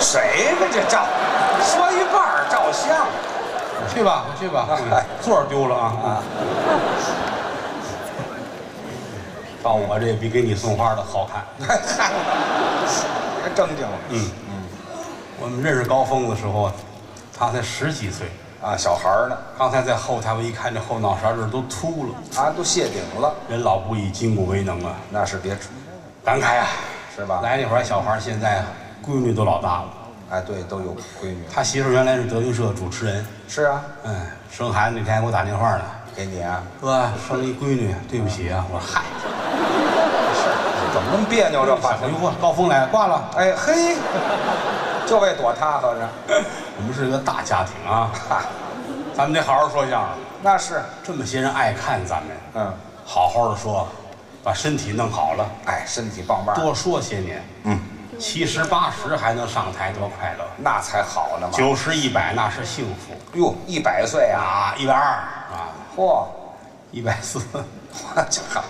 谁呀这照？说一半儿照相去吧，我去吧，哎座儿丢了啊！啊？到我这比给你送花的好看。嗨，还正经嗯嗯我们认识高峰的时候，他才十几岁。啊，小孩儿呢刚才在后台，我一看这后脑勺这儿都秃了，啊，都谢顶了，人老不以筋骨为能啊，那是别，感慨啊！是吧？来那会儿小孩儿，现在闺女都老大了。哎，对，都有闺女。他媳妇原来是德云社主持人，是啊，嗯，生孩子那天还给我打电话呢，给你啊，哥生一闺女，对不起啊。我说嗨，怎么那么别扭这话题？哎呦嚯，高峰来挂了。哎嘿，就为躲他合着。我们是一个大家庭啊，咱们得好好说相声。那是，这么些人爱看咱们，嗯，好好的说，把身体弄好了，哎，身体棒棒，多说些年。嗯，七十八十还能上台，多快乐！那才好呢嘛。九十一百那是幸福哟，一百岁啊，啊！一百二啊，嚯，一百四，我家伙，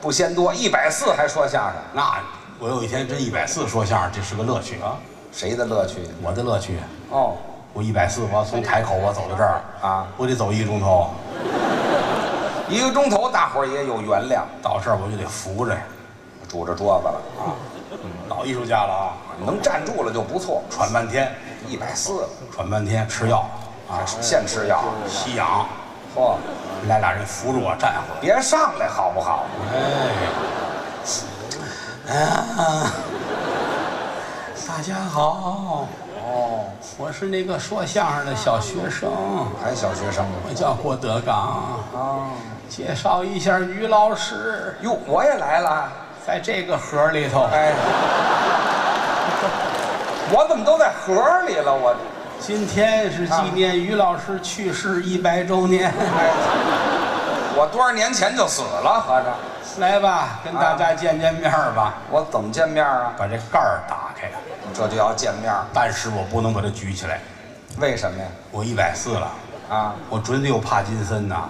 不嫌多，一百四还说相声，那我有一天真一百四说相声，这是个乐趣啊！谁的乐趣？我的乐趣，哦，我一百四，我要从台口我走到这儿啊，我得走一个钟头，一个钟头，大伙儿也有原谅，到这儿我就得扶着呀，拄着桌子了啊，老艺术家了啊，能站住了就不错。喘半天，一百四，喘半天吃药啊，现吃药，吸氧，嚯，来俩人扶着我站会儿。别上来好不好？哎，哎呀，大家好，哦，我是那个说相声的小学生，还小学生呢我叫郭德纲，啊？介绍一下于老师，哟，我也来了，在这个盒里头，哎，我怎么都在盒里了？我，今天是纪念于老师去世一百周年，哎，我多少年前就死了，合着。来吧，跟大家见见面儿吧。我怎么见面啊？把这盖儿打开，这就要见面，但是我不能把它举起来，为什么呀？我一百四了，啊，我准得有帕金森呐，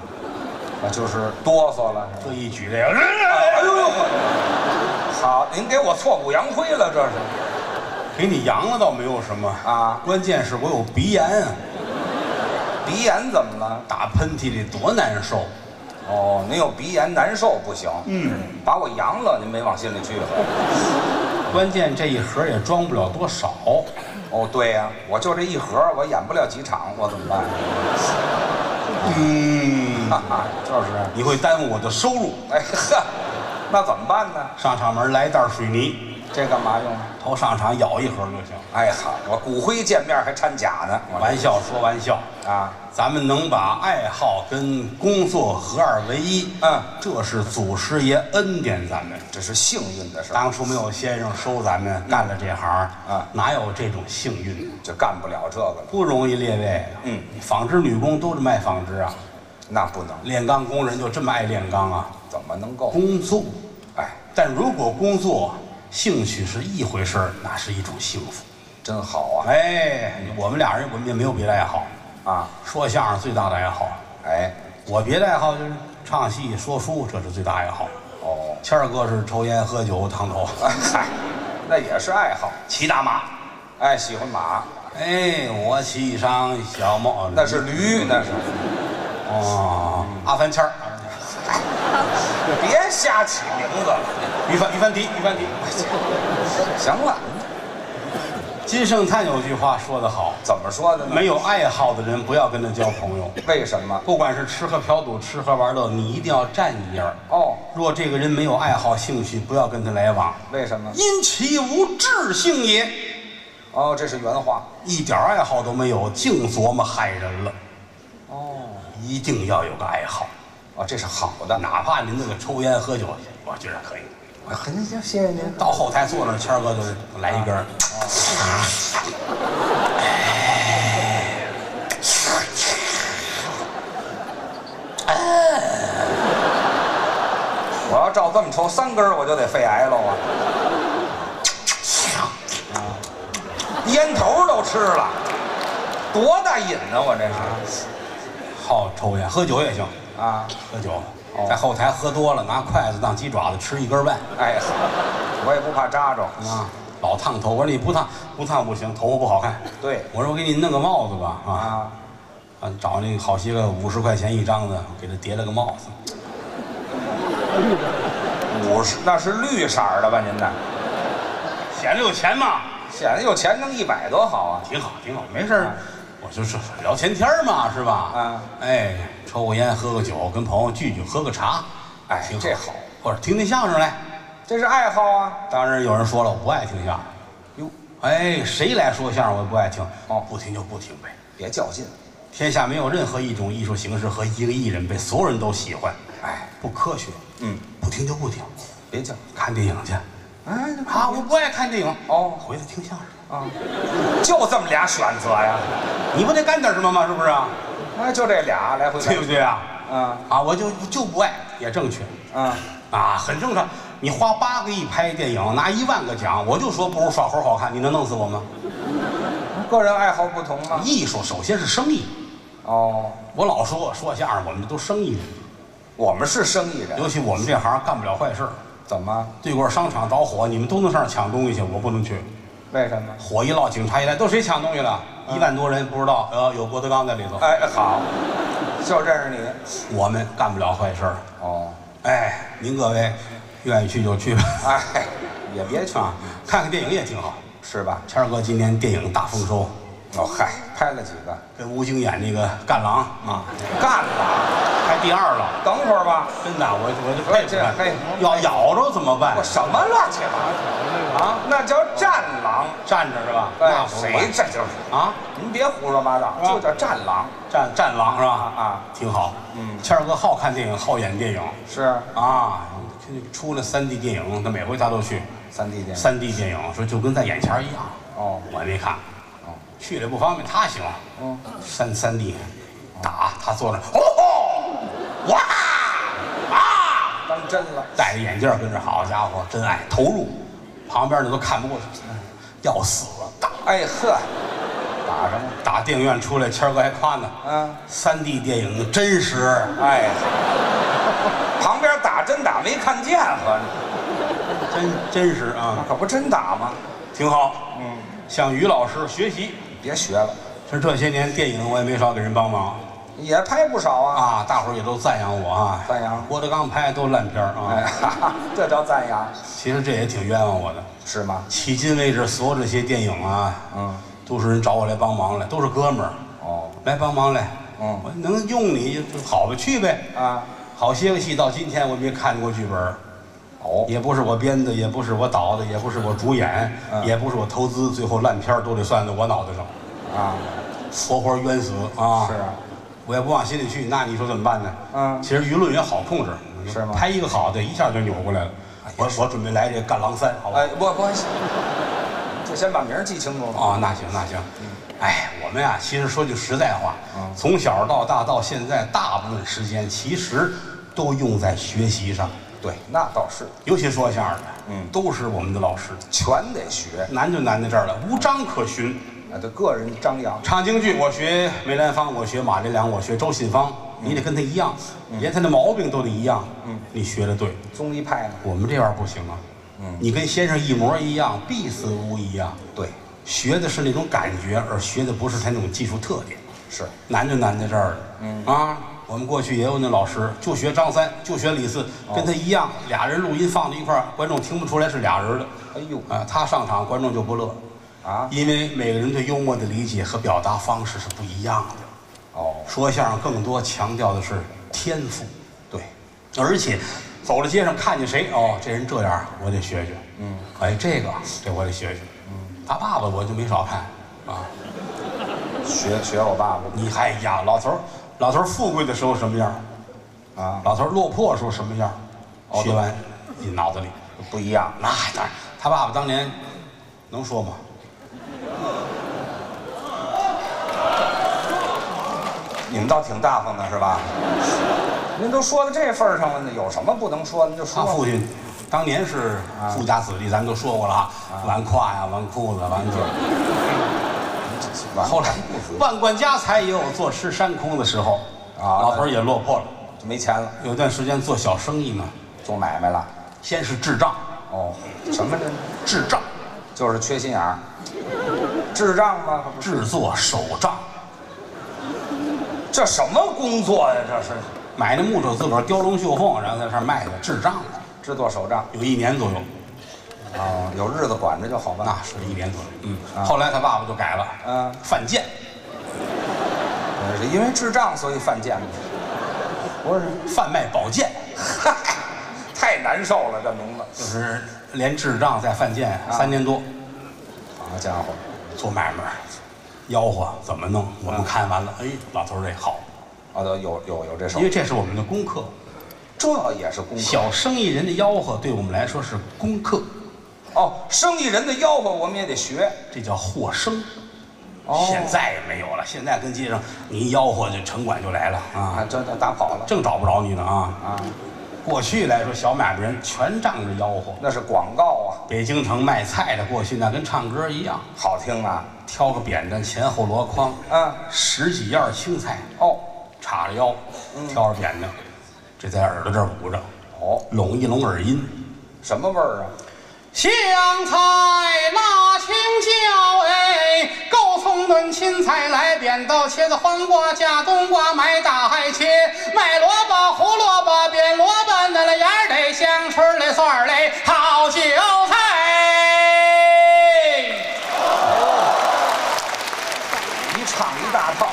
我就是哆嗦了？这一举这个，哎呦呦，好，您给我挫骨扬灰了，这是给你扬了倒没有什么啊关键是我有鼻炎啊，鼻炎怎么了？打喷嚏得多难受。哦，您有鼻炎难受不行，嗯，把我扬了，您没往心里去。关键这一盒也装不了多少，哦，对呀、我就这一盒，我演不了几场，我怎么办？嗯，哈哈，就是，你会耽误我的收入。哎哈，那怎么办呢？上场门来袋水泥，这干嘛用？头上场咬一盒就行。哎好，我骨灰见面还掺假呢，我玩笑说玩笑，啊，咱们能把爱好跟工作合二为一，嗯，这是祖师爷恩典咱们。这是幸运的事儿，当初没有先生收咱们干了这行啊哪有这种幸运呢？就干不了这个了，不容易，列位。嗯，纺织女工都是卖纺织啊，那不能，炼钢工人就这么爱炼钢啊。怎么能够？工作，哎，但如果工作兴趣是一回事儿，那是一种幸福。真好啊，哎，我们俩人我们也没有别的爱好，啊，说相声最大的爱好。哎，我别的爱好就是唱戏、说书，这是最大爱好。哦，谦儿哥是抽烟、喝酒、烫头、哎嗨，那也是爱好，骑大马。哎，喜欢马，哎，我骑上小毛，那是驴，那是，哦，阿凡谦儿，别瞎起名字了，于凡于凡迪，于凡迪。行了，金圣叹有句话说得好，怎么说的呢？没有爱好的人不要跟他交朋友。为什么？不管是吃喝嫖赌、吃喝玩乐，你一定要占一样。哦，若这个人没有爱好、兴趣，不要跟他来往，为什么？因其无志性也。哦，这是原话。一点爱好都没有，净琢磨害人了。哦，一定要有个爱好，哦，这是好的。哪怕您那个抽烟喝酒，我觉得可以。很行，谢谢您。到后台坐那儿，谦儿哥就来一根儿。我要照这么抽，三根儿我就得肺癌了，我。啊，烟头都吃了，多大瘾呢？我这是好抽烟，喝酒也行，啊，喝酒哦在后台喝多了，拿筷子当鸡爪子吃一根半哎，我也不怕扎着。啊。老烫头。我说你不烫不烫不行，头发不好看。对我说我给你弄个帽子吧，啊啊，啊，找那个好些个五十块钱一张的，给他叠了个帽子。五十那是绿色的吧？您那显得有钱嘛，显得有钱，弄一百多好啊！挺好挺好，没事我就是聊闲天儿嘛，是吧？啊，哎，抽个烟，喝个酒，跟朋友聚聚，喝个茶，哎挺这好，或者听听相声来。这是爱好啊。当然有人说了，我不爱听相声。哟，哎，谁来说相声我也不爱听。哦不听就不听呗。别较劲。天下没有任何一种艺术形式和一个艺人被所有人都喜欢，哎，不科学。嗯，不听就不听，别较。看电影去。哎，啊，我不爱看电影。哦回来听相声。啊，就这么俩选择呀？你不得干点什么吗？是不是啊？哎，就这俩来回来对不对啊？啊啊，我就就不爱，也正确啊，啊，很正常。你花八个亿拍电影，拿一万个奖，我就说不如耍猴好看，你能弄死我吗？个人爱好不同嘛。艺术首先是生意，哦，我老说说相声，我们这都生意人，我们是生意人，尤其我们这行干不了坏事儿。怎么？对过商场着火，你们都能上那抢东西去，我不能去。为什么？火一落，警察一来，都谁抢东西了？一万多人不知道，呃，有郭德纲在里头。哎，好，就认识你。我们干不了坏事儿。哦，哎，您各位愿意去就去吧，哎，也别去，啊，看看电影也挺好。是吧？谦儿哥今年电影大丰收，哦，嗨，拍了几个？跟吴京演那个《干狼》啊，干了。拍第二了。等会儿吧。真的，我我就佩服这嘿他，要咬着怎么办我？什么乱七八糟啊？那叫战狼。站着是吧？哎那，谁管这就是？啊？您别胡说八道，就叫战狼。战战狼是吧？啊，挺好。嗯谦儿哥好看电影，好演电影是啊。出了三 D 电影，他每回他都去。三 D 电影。三 D 电影说就跟在眼前一样。哦，我也没看，哦，去了不方便，他行。嗯，三三 D 打，他坐那儿，哦哦，哇啊，当真了。戴着眼镜跟着，好家伙，真爱投入，旁边的都看不过去，要死了，打哎呵，打什么？打电影院出来，谦哥还夸呢，嗯，三 D 电影真实，哎，旁边打真打没看见，合着。真真实啊，可不真打吗？挺好。嗯，向于老师学习，别学了，其实这些年电影我也没少给人帮忙也拍不少啊。啊，大伙儿也都赞扬我啊，赞扬。郭德纲拍的都烂片儿啊，哎，哈哈，这叫赞扬，其实这也挺冤枉我的。是吗？迄今为止，所有这些电影啊，嗯，都是人找我来帮忙来，都是哥们儿。哦，来帮忙来。嗯。我能用你就好吧，去呗。啊，好些个戏到今天我没看过剧本儿，哦，也不是我编的，也不是我导的，也不是我主演，嗯。也不是我投资，最后烂片儿都得算在我脑袋上，啊，活活冤死啊！是啊，我也不往心里去，那你说怎么办呢？嗯其实舆论也好控制，是吗拍一个好的，一下就扭过来了。我我准备来这《干狼三》，好吧？哎，不不，就先把名记清楚了。哦，那行那行，哎，我们呀，其实说句实在话，嗯从小到大到现在，大部分时间其实都用在学习上，对，那倒是，尤其说相声的，嗯都是我们的老师，全得学，难就难在这儿了，无章可循。啊，对个人张扬。唱京剧，我学梅兰芳，我学马连良，我学周信芳，你得跟他一样，连他的毛病都得一样，嗯，你学的对。综艺派呢？我们这玩意儿不行啊，嗯你跟先生一模一样，必死无疑啊。对，学的是那种感觉，而学的不是他那种技术特点。是，难就难在这儿了。嗯啊，我们过去也有那老师，就学张三，就学李四，哦跟他一样，俩人录音放在一块儿，观众听不出来是俩人的。哎呦啊，他上场，观众就不乐，啊，因为每个人对幽默的理解和表达方式是不一样的。哦，说相声更多强调的是天赋，对，而且走在街上看见谁，哦，这人这样，我得学学。嗯，哎，这个这我得学学。嗯，他爸爸我就没少看啊。学学我爸爸你哎呀，老头儿，老头儿富贵的时候什么样？啊，老头儿落魄的时候什么样？哦学完你脑子里，不一样。那当然，他爸爸当年能说吗？你们倒挺大方的是吧？您都说到这份儿上了，有什么不能说的？您就说。他父亲当年是富家子弟，咱们都说过了啊，纨绔呀，纨绔子，纨子。后来万贯家财也有坐吃山空的时候，啊老头儿也落魄了。就没钱了，有段时间做小生意嘛，做买卖了。先是智障，哦，什么这？智障，就是缺心眼儿。智障吗？可不是，制作手杖，这什么工作呀？这是。买那木头自个儿雕龙绣凤，然后在这儿卖的智障。的，制作手杖有一年左右，啊，有日子管着就好那。是一年左右。嗯，啊。后来他爸爸就改了，嗯，犯贱，呃是因为智障所以犯贱吗，不是？贩卖宝剑，嗨，太难受了，这名字。就是连智障再犯贱啊。三年多，好家伙，做买卖，吆喝怎么弄？我们啊看完了，哎，老头儿这好，啊，都有有有这手因，为这是我们的功课。这也是功课。小生意人的吆喝对我们来说是功课，哦，生意人的吆喝我们也得学。这叫获生。哦现在也没有了，现在跟街上你一吆喝，就城管就来了啊，啊，这这打跑了正找不着你呢啊。啊，过去来说，小买卖人全仗着吆喝。那是广告啊，北京城卖菜的，过去那跟唱歌一样，好听啊。挑个扁担，前后箩筐，啊，十几样青菜，哦叉着腰，挑着扁担，这在耳朵这儿捂着，哦，拢一拢耳音。什么味儿啊？香菜、辣青椒，哎，够葱炖青菜来扁豆，茄子、黄瓜加冬瓜，买大海切，卖萝卜、胡萝卜、扁萝卜，那了芽儿嘞，香椿儿嘞，蒜儿嘞，好韭菜。一唱一大套，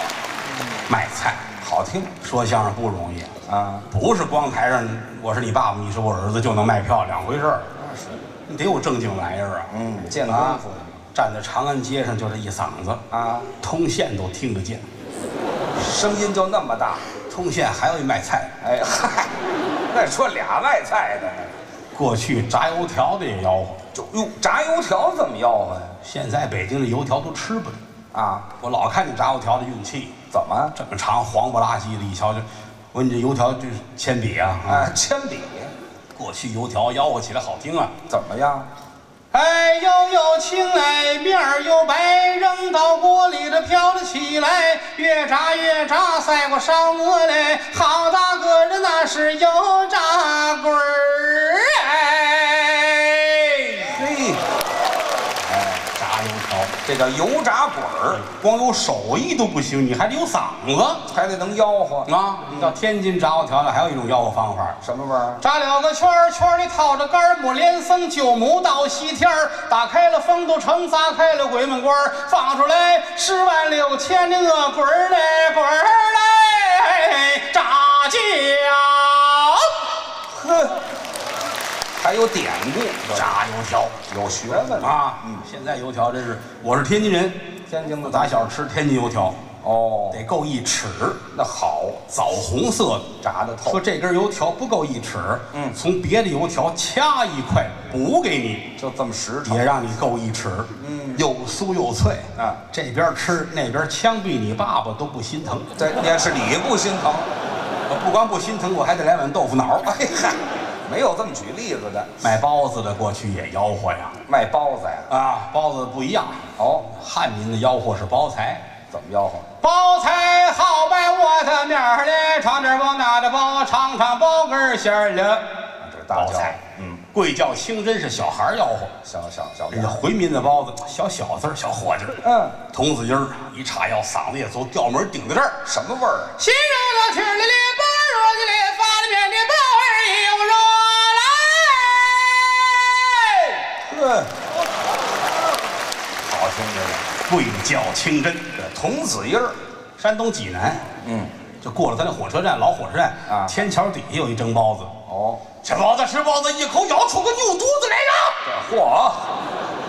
卖菜，好听说相声不容易，啊。不是光台上我是你爸爸，你是我儿子就能卖票，两回事儿。你得有正经玩意儿啊！嗯，见功啊夫，站在长安街上就这一嗓子，啊，通县都听得见。声音就那么大。通县还有一卖菜，哎嗨，那说俩卖菜的，过去炸油条的也吆喝，就哟炸油条怎么吆喝呀？现在北京的油条都吃不得。啊，我老看见炸油条的运气，怎么？这么长黄不拉几的，一瞧就，我说你这油条这是铅笔啊！啊，啊，铅笔过去油条吆喝起来好听啊。怎么样？哎，呦呦青哎，面儿又白，扔到锅里头飘了起来，越炸越炸，赛过烧鹅嘞，好大个的那是油炸棍儿这叫油炸滚儿，光有手艺都不行，你还得有嗓子还得能吆喝。啊！你到天津炸油条子，还有一种吆喝方法。什么味儿？炸了个圈儿，圈里套着杆儿，木莲僧九母到西天儿，打开了丰都城，砸开了鬼门关儿，放出来十万六千的恶鬼儿嘞，鬼儿嘞，炸酱，呵，还有典故，炸油条有学问啊！嗯，现在油条真是，我是天津人，天津的打小吃天津油条，哦，得够一尺，那好，枣红色的。炸的透说。这根油条不够一尺，嗯从别的油条掐一块补给你，就这么实诚也让你够一尺，嗯又酥又脆啊这边吃那边枪毙你爸爸都不心疼，这也是你不心疼。我不光不心疼，我还得来碗豆腐脑。哎嗨，没有这么举例子的。卖包子的过去也吆喝呀，卖包子呀？啊，包子不一样，哦，汉民的吆喝是包财，怎么吆喝？包财好卖我的面儿嘞，尝点包拿着包，尝尝包根儿馅儿嘞。这是大叫包菜，嗯，贵叫清真是小孩儿吆喝，小小小人家回民的包子小小子儿小伙计儿，嗯，童子音儿一叉腰，嗓子也粗，调门儿顶在这儿。什么味儿啊？心热的去了咧，包热的咧，发了面的包儿又热来。呵，好听这个。贵叫清真，这童子音儿，山东济南，嗯，就过了咱那火车站，老火车站啊天桥底下有一蒸包子，哦，吃包子吃包子，一口咬出个牛犊子来了！这嚯，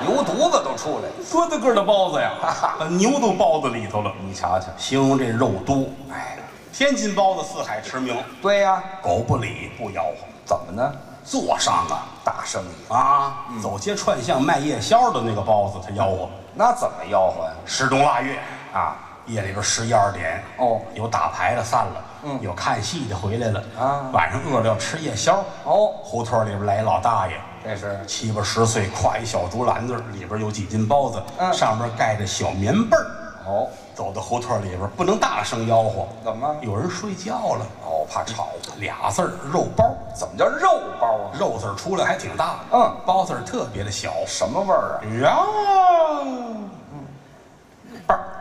牛犊子都出来了。多大个儿的包子呀哈哈，把牛都包子里头了。你瞧瞧，形容这肉多，哎，天津包子四海驰名，对呀，狗不理不吆喝，怎么呢？做上啊大生意，啊！走街串巷卖夜宵的那个包子，他吆喝。那怎么吆喝呀？十冬腊月，啊，夜里边十一二点，哦有打牌的散了，嗯有看戏的回来了，啊晚上饿了要吃夜宵，哦，胡同里边来一老大爷，这是七八十岁，挎一小竹篮子，里边有几斤包子，嗯上面盖着小棉被儿，哦，走到胡同里边，不能大声吆喝，怎么？有人睡觉了。哦，怕吵。俩字儿肉包，怎么叫肉包啊？肉字儿出来还挺大，嗯，包字儿特别的小。什么味儿啊？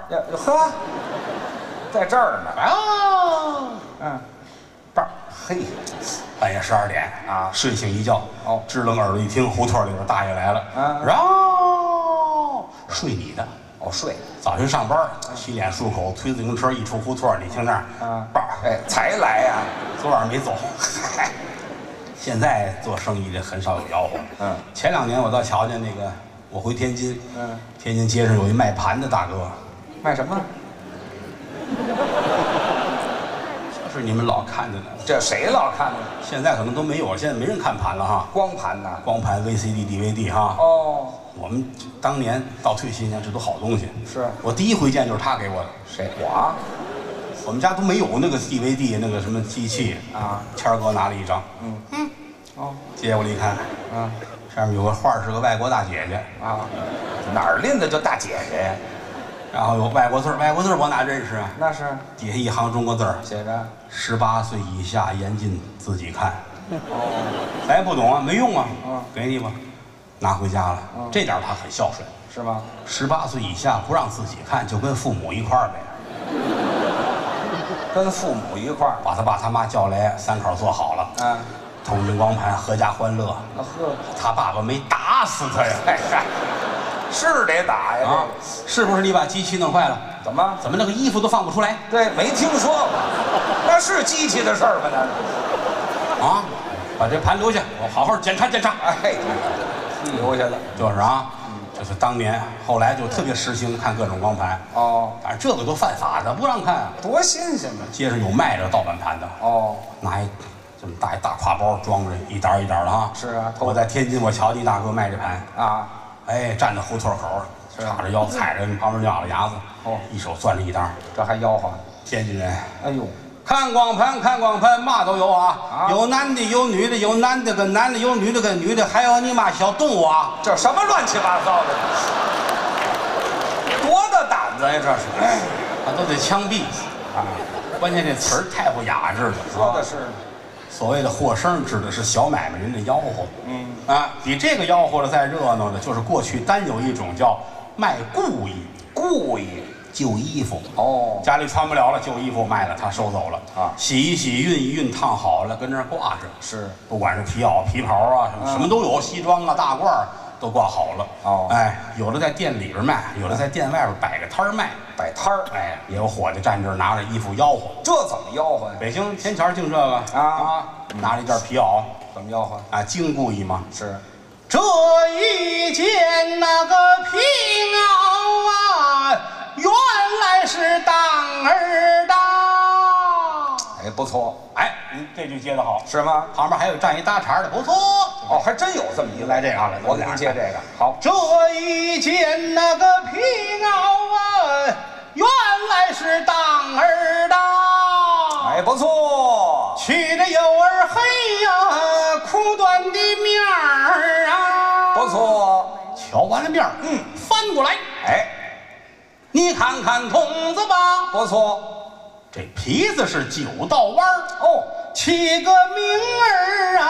呀呵，在这儿呢。啊，嗯，包儿，嘿，半夜十二点啊睡醒一觉，哦支棱耳朵一听，胡同里边大爷来了，嗯然后睡你的。哦，睡。早晨上班，洗脸漱口，推自行车一出胡同，你听那儿，啊包儿，哎，才来呀、昨晚没走。嗨，现在做生意的很少有吆喝。嗯，前两年我倒瞧见那个，我回天津，嗯，天津街上有一卖盘的大哥，卖什么？就是你们老看着呢，这谁老看呢？现在可能都没有，现在没人看盘了哈，光盘呐。光盘、VCD、DVD 哈。哦，我们当年倒退新鲜，这都好东西。是我第一回见就是他给我的，谁？我我们家都没有那个 DVD 那个什么机器啊。谦儿哥拿了一张，嗯嗯哦，接过来一看，啊上面有个画儿是个外国大姐姐，啊，哪儿拎的叫大姐姐呀？然后有外国字儿，外国字儿我哪认识啊？那是底下一行中国字儿，写着十八岁以下严禁自己看。哦，咱也不懂啊，没用啊。嗯给你吧，拿回家了。嗯这点儿他很孝顺。是吗？十八岁以下不让自己看，就跟父母一块儿呗。跟父母一块儿。把他爸他妈叫来，三口坐好了，嗯，通明光盘，阖家欢乐。啊呵，他爸爸没打死他呀？哎嗨，是得打呀。啊，是不是你把机器弄坏了？怎么？怎么那个衣服都放不出来对，没听说过，那是机器的事儿吗？那是。啊？把这盘留下，我好好检查检查。哎，留下了。就是啊，这是当年，后来就特别时兴看各种光盘，哦，但是这个都犯法的，不让看啊。多新鲜呢。街上有卖这盗版盘的，哦，拿一这么大一大挎包装着一沓一沓的啊。是啊我在天津，我瞧见一大哥卖这盘，啊，哎，站在胡同口，叉着腰，踩着旁边那咬着牙子，哦一手攥着一沓。这还吆喝。天津人哎呦，看光盘，看光盘，嘛都有啊，啊有男的，有女的，有男的跟男的，有女的跟女的，还有你妈小动物啊。这什么乱七八糟的？多大胆子呀！这是。哎，他都得枪毙啊！关键这词儿太不雅致了。啊说的是。所谓的货声，指的是小买卖人的吆喝。嗯啊，比这个吆喝的再热闹的，就是过去单有一种叫卖故衣，故意。旧衣服。哦，家里穿不了了，旧衣服卖了，他收走了啊洗一洗，熨一熨，烫好了，跟那儿挂着。是不管是皮袄、皮袍啊，什么、嗯什么都有，西装啊、大褂儿都挂好了。哦哎，有的在店里边卖，有的在店外边摆个摊儿卖。摆摊儿。哎，也有伙计站这儿拿着衣服吆喝。这怎么吆喝呀？北京天桥净这个啊拿着一件皮袄怎么吆喝？啊，京故意嘛。是。这一件那个皮袄啊，原来是当儿的。哎，不错，哎，你这句接的好，是吗？旁边还有站一搭茬的，不错。哦，还真有这么一个。来这个啊，来，我给您接这个。好。这一件那个皮袄啊，原来是当儿的。哎，不错。取的有儿黑呀，苦短的面儿啊。不。错。瞧完了面儿，嗯，翻过来，哎，你看看筒子吧。不错。这皮子是九道弯儿，哦，起个名儿啊，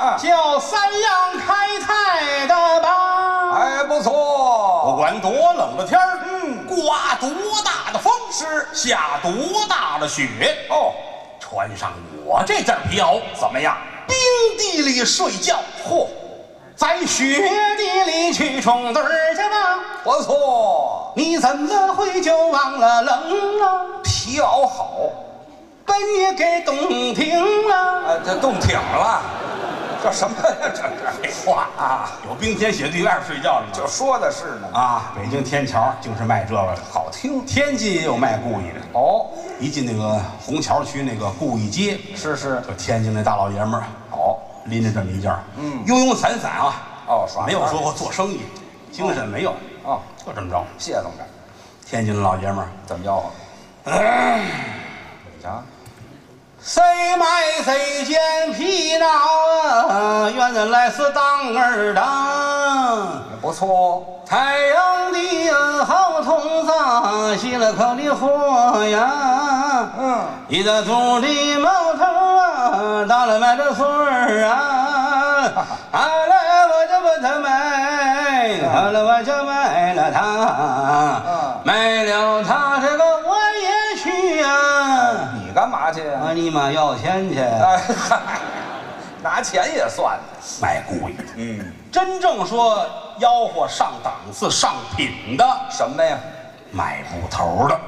啊叫三样开泰的吧。哎，不错不。管多冷的天儿，嗯刮多大的风，是下多大的雪，哦，穿上我这件皮袄，怎么样？冰地里睡觉，嚯，在雪地里去冲盹儿去吧。不错。你怎么会就忘了冷了？皮袄好，把你给冻停了。啊，这冻挺了。这什么呀？这是废话啊，有冰天雪地外边睡觉的吗？就说的是呢。啊，北京天桥就是卖这个的，好听。天津也有卖故意的。哦，一进那个红桥区那个故意街，是是。就天津那大老爷们儿哦。拎着这么一件儿，嗯庸庸散散啊，哦，耍没有说过做生意，精神没有，哦，就这么着。谢总着，天津的老爷们儿，怎么吆喝？你瞧，谁买谁捡皮囊啊？原来是当儿的。也不错。太阳的呀，好童子吸了口的火呀，嗯，一个肚里毛头啊，到了买的穗儿啊，啊来我就把它买，好了我就卖了它，卖了它这个我也去呀，你干嘛去呀？我你妈要钱去，哎嗨，拿钱也算呢。卖贵的。嗯，真正说吆喝上档次、上品的，什么呀？卖布头的。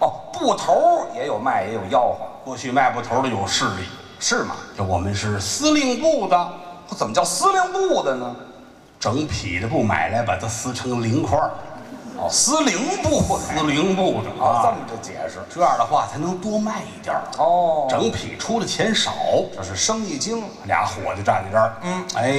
哦，布头也有卖，也有吆喝，过去卖布头的有势力，是吗？就我们是司令部的，怎么叫司令部的呢？整匹的布买来，把它撕成零块儿。哦，司令部司令部长啊，这啊么，着解释。这样的话才能多卖一点儿。哦，整匹出的钱少，这是生意经。俩伙计站在这儿，嗯，哎，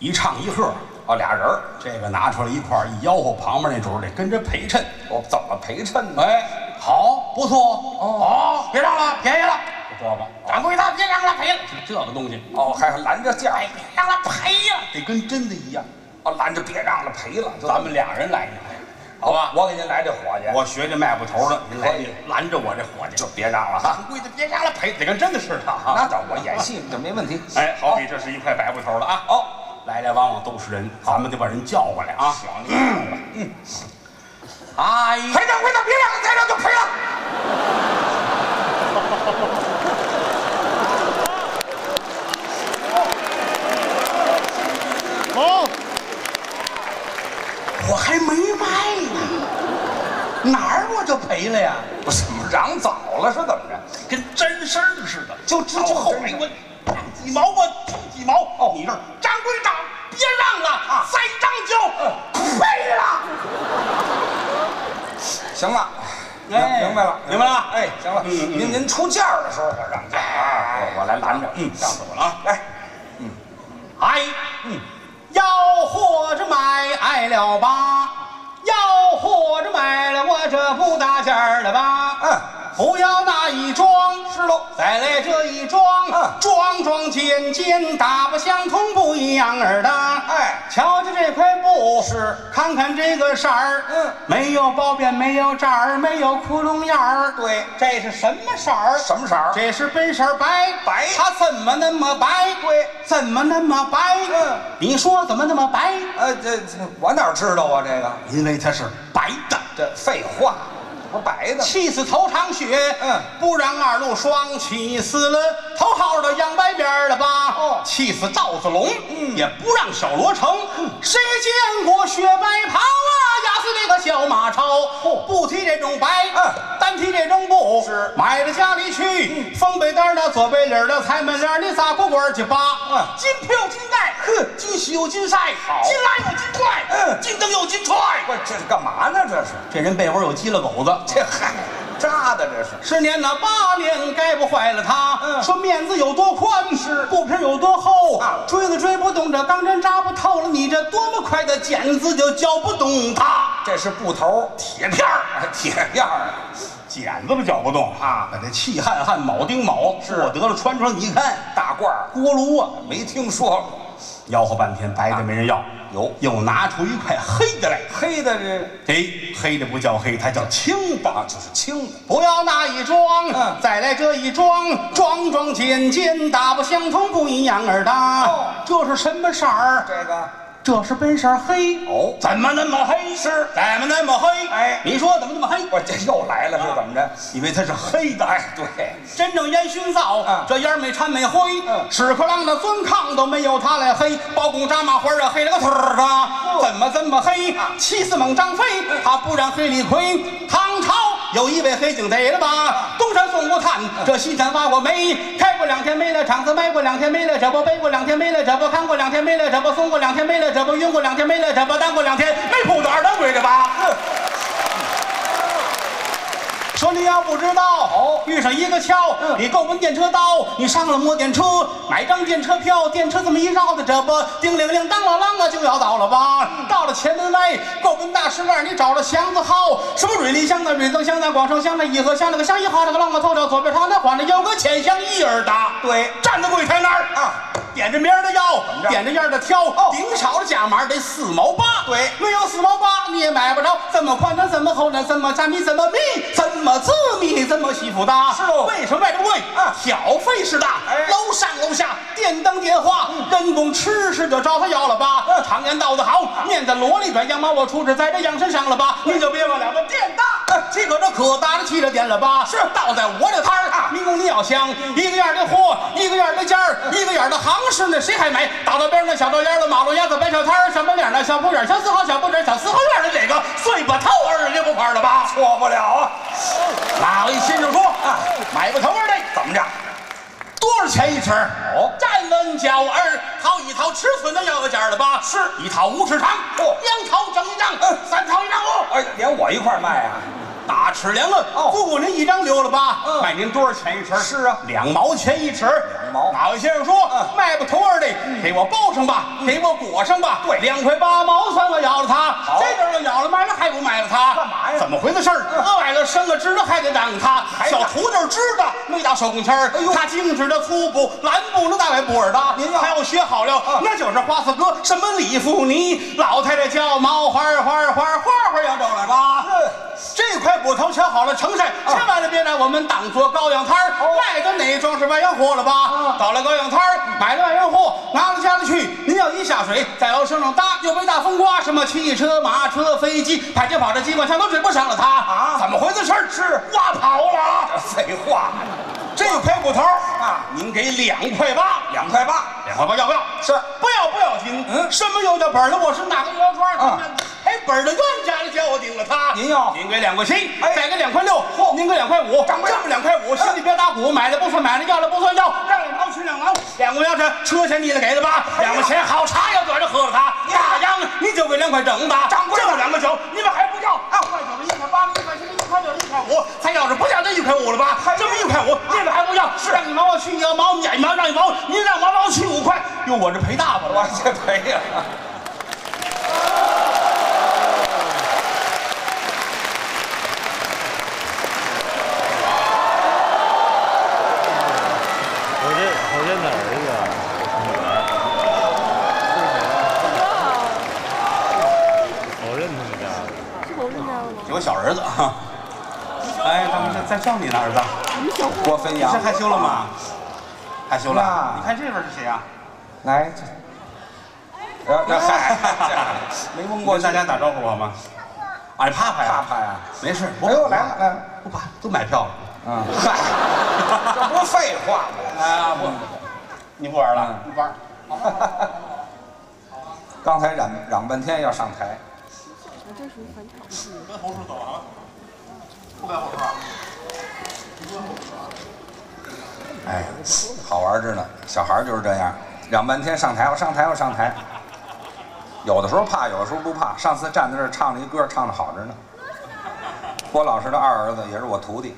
一唱一和，哦，俩人儿，这个拿出来一块儿一吆喝，旁边那主儿得跟着陪衬。我怎么陪衬呢？哎，好，不错，哦，别让了，便宜了，就这个，掌柜的，别让了，赔了，就这个东西，哦，还拦着价，哎，别让他，赔了，得跟真的一样。哦，拦着别让了，赔了。咱们俩人来一回，好吧？我给您来这伙计，我学这卖布头的，您来可以拦着我这伙计，就别让了哈。掌柜的，别让了，赔，得跟真的似的哈。那倒我演戏这没问题。哎，好比这是一块白布头的啊，哦，来来往往都是人，咱们得把人叫过来啊。行，嗯，哎，赔掌柜的，别让了，再让就赔了。我还没卖呢，哪儿我就赔了呀？我怎么嚷早了是怎么着？跟真事儿似的，就知道后就真来我挣几毛我挣几毛。哦，你这儿。掌柜的，别让了啊，再让就赔了。行了，哎。明白了，明白了哎，行了，嗯嗯嗯。您您出价的时候我让价啊，我我来拦着。嗯，让死我了啊！来，哎，嗯，吆喝着买爱了吧，吆喝着买了我这不大件儿了吧？嗯，不要那一装，是喽。再来这一装，嗯装装件件大不相同，不一样儿的。哎瞧瞧这块布，是看看这个色儿，嗯没有包边，没有褶儿，没有窟窿眼儿。对这是什么色儿？什么色儿？这是本色儿白，白它怎么那么白？对，怎么那么白？嗯，你说怎么那么白？呃，这这我哪知道啊？这个因为它是白的。这废话，不是白的。气死头场雪，嗯不让二路霜，气死了头号的杨白边儿了吧？哦气死赵子龙，嗯也不让小罗成。谁见过雪白袍啊？压死那个小马超。不提这种白，嗯单提这种布，是买到家里去，风背单的，左背领的，踩门帘儿你砸锅棍去扒。嗯金票金盖，哼金喜有金晒，好金拉有金拽，嗯金灯有金踹。不是这是干嘛呢？这是这人被窝有鸡了狗子，这嗨，扎的这是。十年呐，八年该不坏了他。嗯说面子有多宽，是布皮有多厚，啊追都追不动，这钢针扎不透了，你这多么快的剪子就绞不动它。这是布头，铁片儿，哎铁片儿啊，剪子都绞不动啊！把这气焊焊，铆钉铆，是我得了穿穿，你看大褂儿锅炉啊，没听说过。吆喝半天，白的没人要，有又拿出一块黑的来。黑的这哎，黑的不叫黑，它叫青的。啊，就是青的。不要那一装，嗯再来这一装，桩桩件件大不相同，不一样儿的。哦这是什么色儿？这个这是本色黑。哦怎么那么黑？是怎么那么黑？哎你说怎么那么黑？我这又来了是怎么着？因为它是黑的。哎，对，真正烟熏灶，嗯这烟儿没掺没灰，嗯屎壳郎的钻炕都没有它来黑，包公扎马花啊黑了个腿儿啊，怎么这么黑？气死猛张飞，他不让黑李逵。唐朝有一位黑警贼了吧，东山送过炭，这西山挖过煤，开过两天没了厂子，卖过两天没了这不，背过两天没了这不，看过两天没了这不，送过两天没了这不，运过两天没了这不，当过两天没铺子二当鬼的吧。说你要不知道，哦遇上一个桥，你够本电车道，你上了摩电车，买张电车票，电车这么一绕的，这不叮铃铃当啷啷啊就要到了吧？到了前门外，够本大石栏，你找着祥子号，什么瑞丽巷的、瑞增巷的、广城巷的、颐和巷那个巷一号，那个浪子头朝左边朝那晃着有个前巷一儿搭，对。站在柜台那儿啊，点着名儿的要着，点着样儿的挑，哦顶少的价码得四毛八。对没有四毛八你也买不着。怎么宽呢？怎么厚呢？怎么加密？怎么密？怎么字密？怎么西服大？是哦为什么卖这么贵？啊挑费是大，哎楼上楼下电灯电话，人工吃食就找他要了吧。嗯常言道的好，面子箩里转，羊毛我出质在这羊身上了吧？你就别忘了我店大，这可这可大的去了店了吧？是倒在我这摊儿啊，民工你要想一个样的货，一个样的价儿，一个样的行市呢，谁还买？大道边那小道沿儿的马路牙子摆小摊儿，小门脸儿的小铺院儿，小四合小布阵儿，小四合院儿的这个碎把头儿也不块儿了吧？错不了啊！哪位先生说啊，买不头儿的怎么着？多少钱一尺？哦站稳脚儿，掏一掏尺寸的要个价儿了吧？是一套五尺长，哦两套整一张，三套一张哦。哎，连我一块儿卖啊？大尺两个，哦不过您一张留了吧？嗯卖您多少钱一尺？是啊两毛钱一尺。两毛哪位先生说嗯卖不头儿的，给我包上吧，给我裹上吧。对两块八毛算我咬了它。好这阵儿我要了卖了还不卖了它？干嘛呀怎么回事儿？额外了生了知了还得让他。小徒弟儿知道没打手工签儿他精致的粗布、蓝布能大概布尔的。您要还要学好了，那就是花四哥什么李富尼，老太太叫毛花花花花花要走来吧。这块骨头敲好了，成事，千万别来我们当做羔羊摊儿，卖的那装是万元货了吧？到了羔羊摊儿，买了万元货，拿到家里去，您要一下水，在楼身上搭，又被大风刮，什么汽车、马车、飞机、迫击跑这机关枪都追不上了他。啊。怎么回事？儿？是刮跑了。废话，这块骨头啊您给两块八，两块八。两块八要不要？是不要不要紧。嗯什么有的本儿的，我是哪个药庄？啊哎，本儿的冤家的叫我顶了他。您要您给两块七，哎再给两块六，嚯，您给两块五，掌柜这么两块五，心里别打鼓，买了不算买了，要了不算要，让两毛取两毛，两块要这车钱你得给了吧？两块钱好茶要搁着喝了它，大洋你就给两块整吧，掌柜这么两个酒，你们还不要？啊，块九的一块八的一块七的一块九的一块五，他要是不要这一块五了吧？这么一块五，这个还不要？是让你毛我去你要毛，你一毛让你毛，你让毛毛去五块，哟，我这赔大发了。我这赔呀！我这我这哪儿呀？我认他们家的。是我认家的吗？有个小儿子哈。哎，咱们再再叫你呢，儿子，郭汾阳你是害羞了吗？害羞了。你看这边是谁呀？来，这，呃，那嗨，没蒙过跟大家打招呼好吗？哎，怕怕呀，怕怕呀？没事，哎呦，来了来了，不怕，都买票了。嗯，嗨，这不是废话吗？啊不，你不玩了？嗯不玩。刚才嚷嚷半天要上台，我这属于返场制。跟侯叔走啊，哎，好玩着呢。小孩儿就是这样，嚷半天上台，我上台，我上台。有的时候怕，有的时候不怕。上次站在这儿唱了一歌，唱的好着呢。郭老师的二儿子也是我徒弟，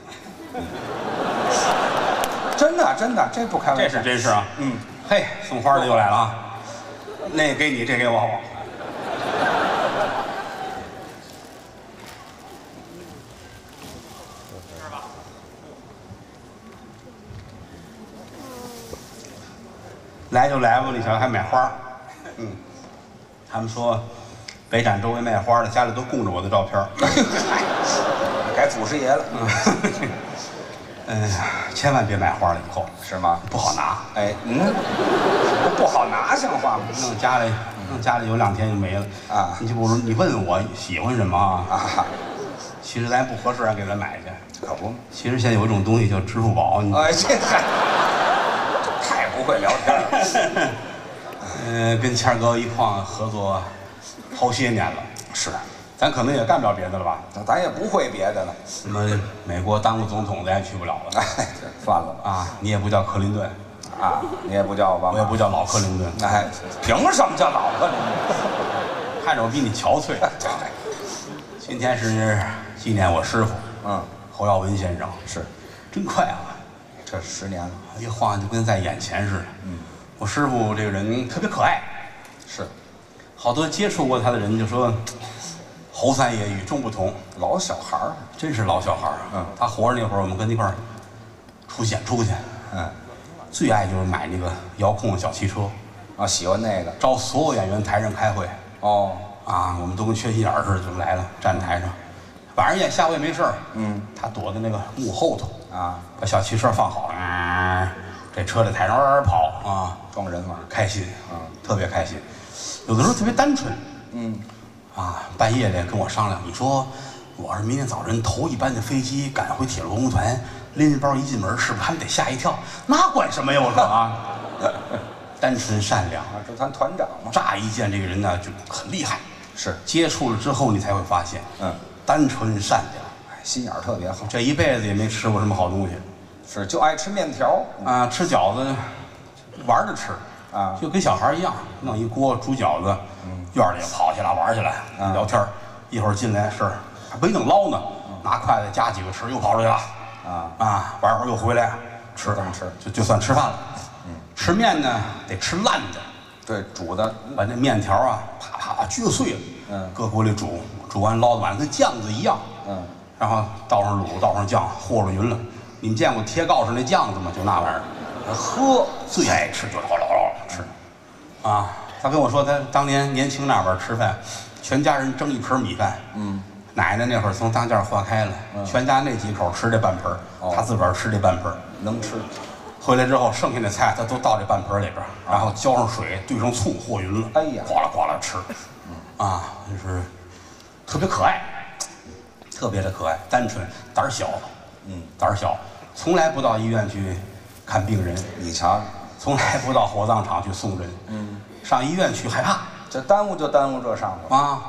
真的真的，这不开玩笑。这是真事啊。嗯，嘿，送花的又来了啊！那给你，这给我。来就来吧，你瞧还买花，嗯，他们说北展周围卖花的家里都供着我的照片儿。改祖师爷了，嗯，千万别买花了，以后是吗？不好拿，哎，嗯，不好拿，像话吗？弄家里弄家里有两天就没了啊你就不如你问我喜欢什么啊？啊，其实咱不合适，还给咱买去。可不。其实现在有一种东西叫支付宝，你哎，这嗨，太不会聊天了。嗯、跟谦哥一块合作好些年了，是，咱可能也干不了别的了吧？咱也不会别的了。什么美国当过总统，咱也去不了了 哎，算了吧。啊！你也不叫克林顿，啊，你也不叫王，我也不叫老克林顿，哎，凭什么叫老克林顿看着我比你憔悴。今天是纪念我师傅嗯，侯耀文先生，是，真快啊！这十年了，一晃就跟在眼前似的。嗯，我师傅这个人特别可爱，是好多接触过他的人就说，侯三爷与众不同，老小孩儿。真是老小孩儿啊。嗯他活着那会儿，我们跟他一块儿出演出去，嗯，最爱就是买那个遥控小汽车，啊，喜欢那个招所有演员台上开会哦，啊，我们都跟缺心眼儿似的就来了，站台上。晚上演下午也没事儿，嗯他躲在那个幕后头，啊，把小汽车放好，嗯，这车在台上玩跑啊，装人玩，开心啊，特别开心。有的时候特别单纯嗯，啊，半夜里跟我商量，你说我是明天早晨头一班的飞机赶回铁路文工团，拎着包一进门，是不是他们得吓一跳？那管什么呀？我说啊，单纯善良，啊，这团团长嘛，乍一见这个人呢就很厉害，是，接触了之后你才会发现，嗯，单纯善良，哎心眼儿特别好，这一辈子也没吃过什么好东西是就爱吃面条啊，吃饺子玩着吃。啊，就跟小孩一样，弄一锅煮饺子，院里跑起来玩去了，啊。聊天儿一会儿进来是还没等捞呢，拿筷子夹几个吃，又跑出去了，啊。啊，玩会儿又回来吃，吃。就就算吃饭了。吃面呢得吃烂的，对，煮的。把那面条啊啪啪啪撅碎了，嗯。搁锅里煮，煮完捞的碗跟酱子一样，嗯，然后倒上卤，倒上酱，和了匀了。你们见过贴告示那酱子吗？就那玩意儿。喝最爱吃就是哗啦哗啦吃，啊，他跟我说他当年年轻那会儿吃饭，全家人蒸一盆米饭，嗯，奶奶那会儿从当家化开了，全家那几口吃这半盆儿哦。他自个儿吃这半盆儿。能吃，回来之后剩下的菜他都倒这半盆儿里边儿然后浇上水，兑上醋，和匀了，哎呀。哗啦哗啦吃，啊，就是特别可爱，特别的可爱，单纯，胆儿小，嗯，胆儿小，从来不到医院去看病人，你瞧，从来不到火葬场去送人，嗯，上医院去害怕这耽误就耽误这上头，啊。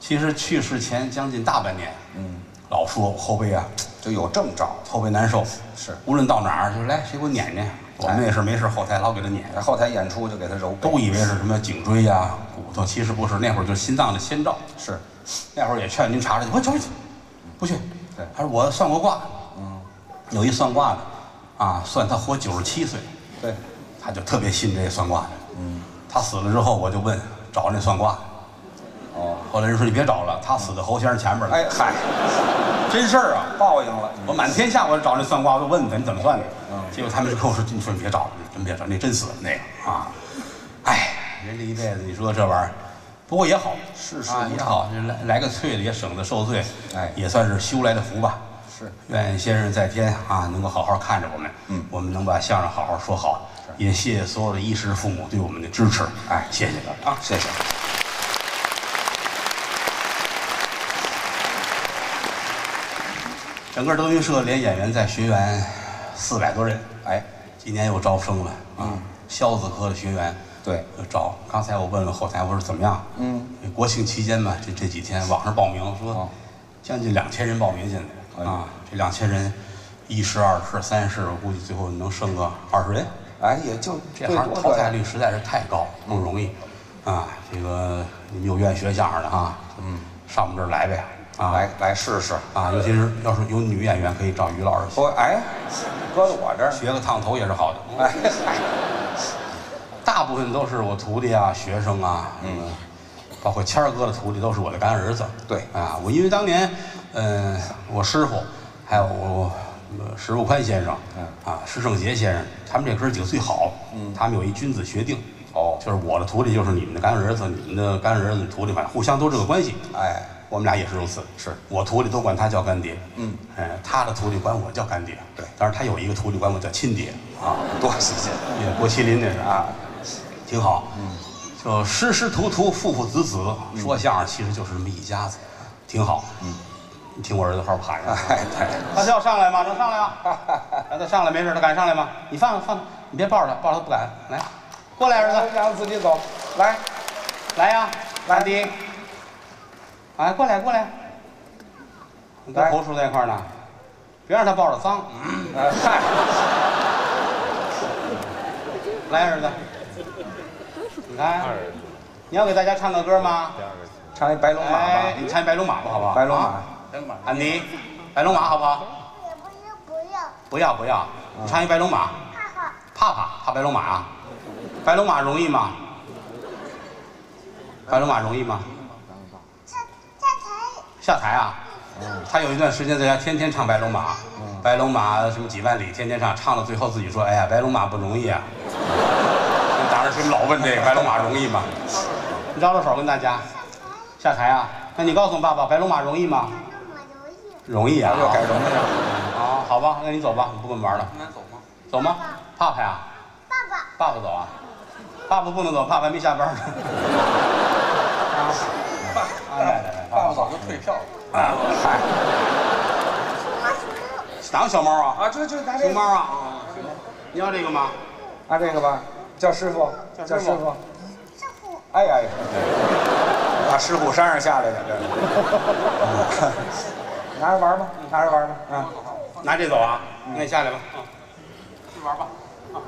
其实去世前将近大半年，嗯，老说我后背啊就有征兆，后背难受，是无论到哪儿就来谁给我撵撵，我们也是没事后台老给他撵，在后台演出就给他揉背，都以为是什么颈椎呀、骨头，其实不是，那会儿就是心脏的先兆。是，那会儿也劝您查查去，我走去，不去。对他说我算过卦，嗯，有一算卦的，啊，算他活九十七岁，对，他就特别信这算卦的。嗯，他死了之后，我就问找那算卦的，哦，后来人说你别找了，他死在侯先生前面了。哎嗨，真事儿啊！报应了，我满天下我找那算卦，我就问他你怎么算的？嗯结果他们就跟我说：“你说你别找了，真别找，那真死了那个啊！”哎，人这一辈子，你说这玩意儿，不过也好，啊世事无常也好，来来个脆的也省得受罪，哎也算是修来的福吧。是，愿先生在天啊，能够好好看着我们，嗯我们能把相声好好说好，也谢谢所有的衣食父母对我们的支持，哎谢谢大家啊！谢谢，整个德云社连演员在学员四百多人，哎，今年又招生了啊，肖子科的学员对，又招。刚才我问问后台，我说怎么样？嗯，国庆期间嘛，这这几天网上报名说哦将近两千人报名现在啊，这两千人一试、二试、三试，我估计最后能剩个二十人。哎，也就这行淘汰率实在是太高，不容易啊！这个你们有愿学相声的哈，嗯，上我们这儿来呗啊！来来试试，啊，尤其是要是有女演员，可以找于老师学我哎，搁到我这儿，学个烫头也是好的。哎，大部分都是我徒弟啊、学生啊，嗯，包括谦儿哥的徒弟都是我的干儿子。对啊，我因为当年，嗯、我师傅还有我呃石富宽先生，嗯。啊，石胜杰先生，他们这哥几个最好，嗯，他们有一君子协定，哦。就是我的徒弟就是你们的干儿子，你们的干儿子徒弟反正互相都这个关系。哎，我们俩也是如此，是。我徒弟都管他叫干爹，嗯，哎，他的徒弟管我叫干爹，对。但是他有一个徒弟管我叫亲爹，啊，多谢谢 也郭麒麟那是啊，啊，挺好，嗯，就师师徒徒，父父子子，说相声其实就是这么一家子，挺好，嗯，你听我儿子好好喊上，哎对，他要上来吗？能上来吗？让 他上来没事，他敢上来吗？你放放他，你别抱着他，抱着他不敢，来，过来，儿子，让他自己走，来，来呀，来。丁，哎，过来过来，你跟来侯叔在一块儿呢，别让他抱着脏。哎嗨，来，儿子，你看，你要给大家唱个歌吗？唱一白龙马哎，吧，你唱一白龙马吧，好不好？白龙马龙马，安妮，白龙马好不好？不要不要不要，你唱一白龙马，怕怕，怕怕怕白龙马啊？白龙马容易吗？白龙马容易吗？下下台下台啊？他有一段时间在家天天唱《白龙马》，白龙马什么几万里，天天唱，唱到最后自己说：“哎呀，白龙马不容易啊。”当时谁老问这个白龙马容易吗？你招招手跟大家下台啊！那你告诉我爸爸，白龙马容易吗？容易啊！又改容易了。啊，好吧，那你走吧，你不跟我们玩了。那走吗？走吗？怕怕呀？爸爸。爸爸走啊？爸爸不能走，爸爸还没下班呢。爸，来来来，爸爸早就退票了。啊，嗨，哪个小猫啊？啊，这这拿这个，熊猫啊？你要这个吗？拿这个吧，叫师傅，叫师傅师傅。师傅。哎呀呀，打石虎山上下来的这是。拿着玩吧，拿着玩吧，啊，拿这走啊？那你下来吧。啊，去玩吧。啊，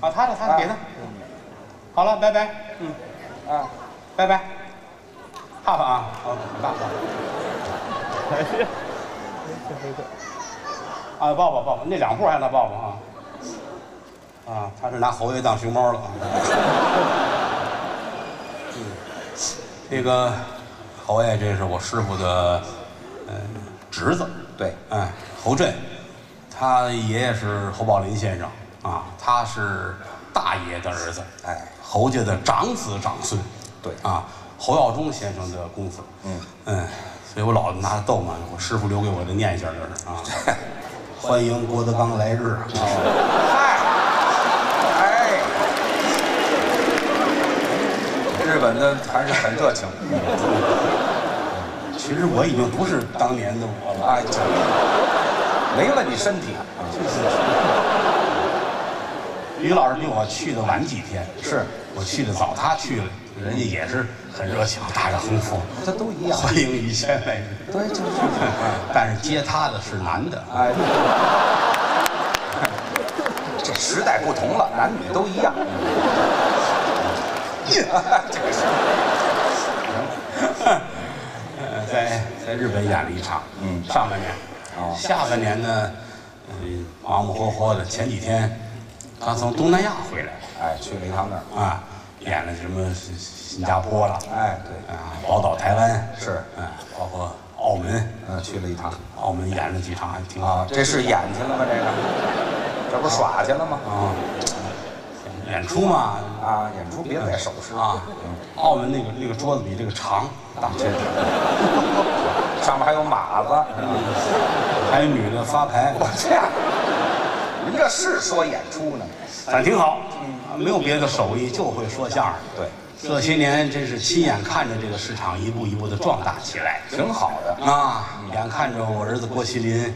啊，他的他的给他。好了，拜拜。嗯，啊，拜拜。爸爸啊，好，爸爸。啊，抱抱抱抱，那两步还让他抱抱啊。啊，他是拿侯爷当熊猫了啊。嗯，这个侯爷，这是我师傅的，呃，侄子。对，哎，侯震，他爷爷是侯宝林先生啊，他是大爷的儿子，哎，侯家的长子长孙。对啊，侯耀中先生的功夫。嗯嗯，所以我老拿他逗嘛，我师傅留给我的念想就是啊，欢迎郭德纲来日啊。嗨，哎，日本的还是很热情。其实我已经不是当年的我了。哎，这没了你身体。于老师比我去的晚几天，是我去的早，他去了，人家也是很热情，打着横幅，这都一样。欢迎于谦来日。对，就是。但是接他的是男的，哎，这时代不同了，男女都一样。这个是呃，在在日本演了一场，嗯。上半年，哦。下半年呢，嗯，忙忙活活的，前几天刚从东南亚回来，哎，去了一趟那儿。啊，演了什么新新加坡了，哎，对，啊，宝岛台湾。是。嗯，包括澳门，嗯，去了一趟。澳门演了几场还挺好啊，这是演去了吗？这个，这不是耍去了吗？啊，演出嘛，啊，演出别带手势啊，澳门那个那个桌子比这个长，大这上面还有马子。还有女的发牌，我这样，您这是说演出呢？反正挺好，没有别的手艺，就会说相声。对，这些年真是亲眼看着这个市场一步一步的壮大起来挺好的。啊！眼看着我儿子郭麒麟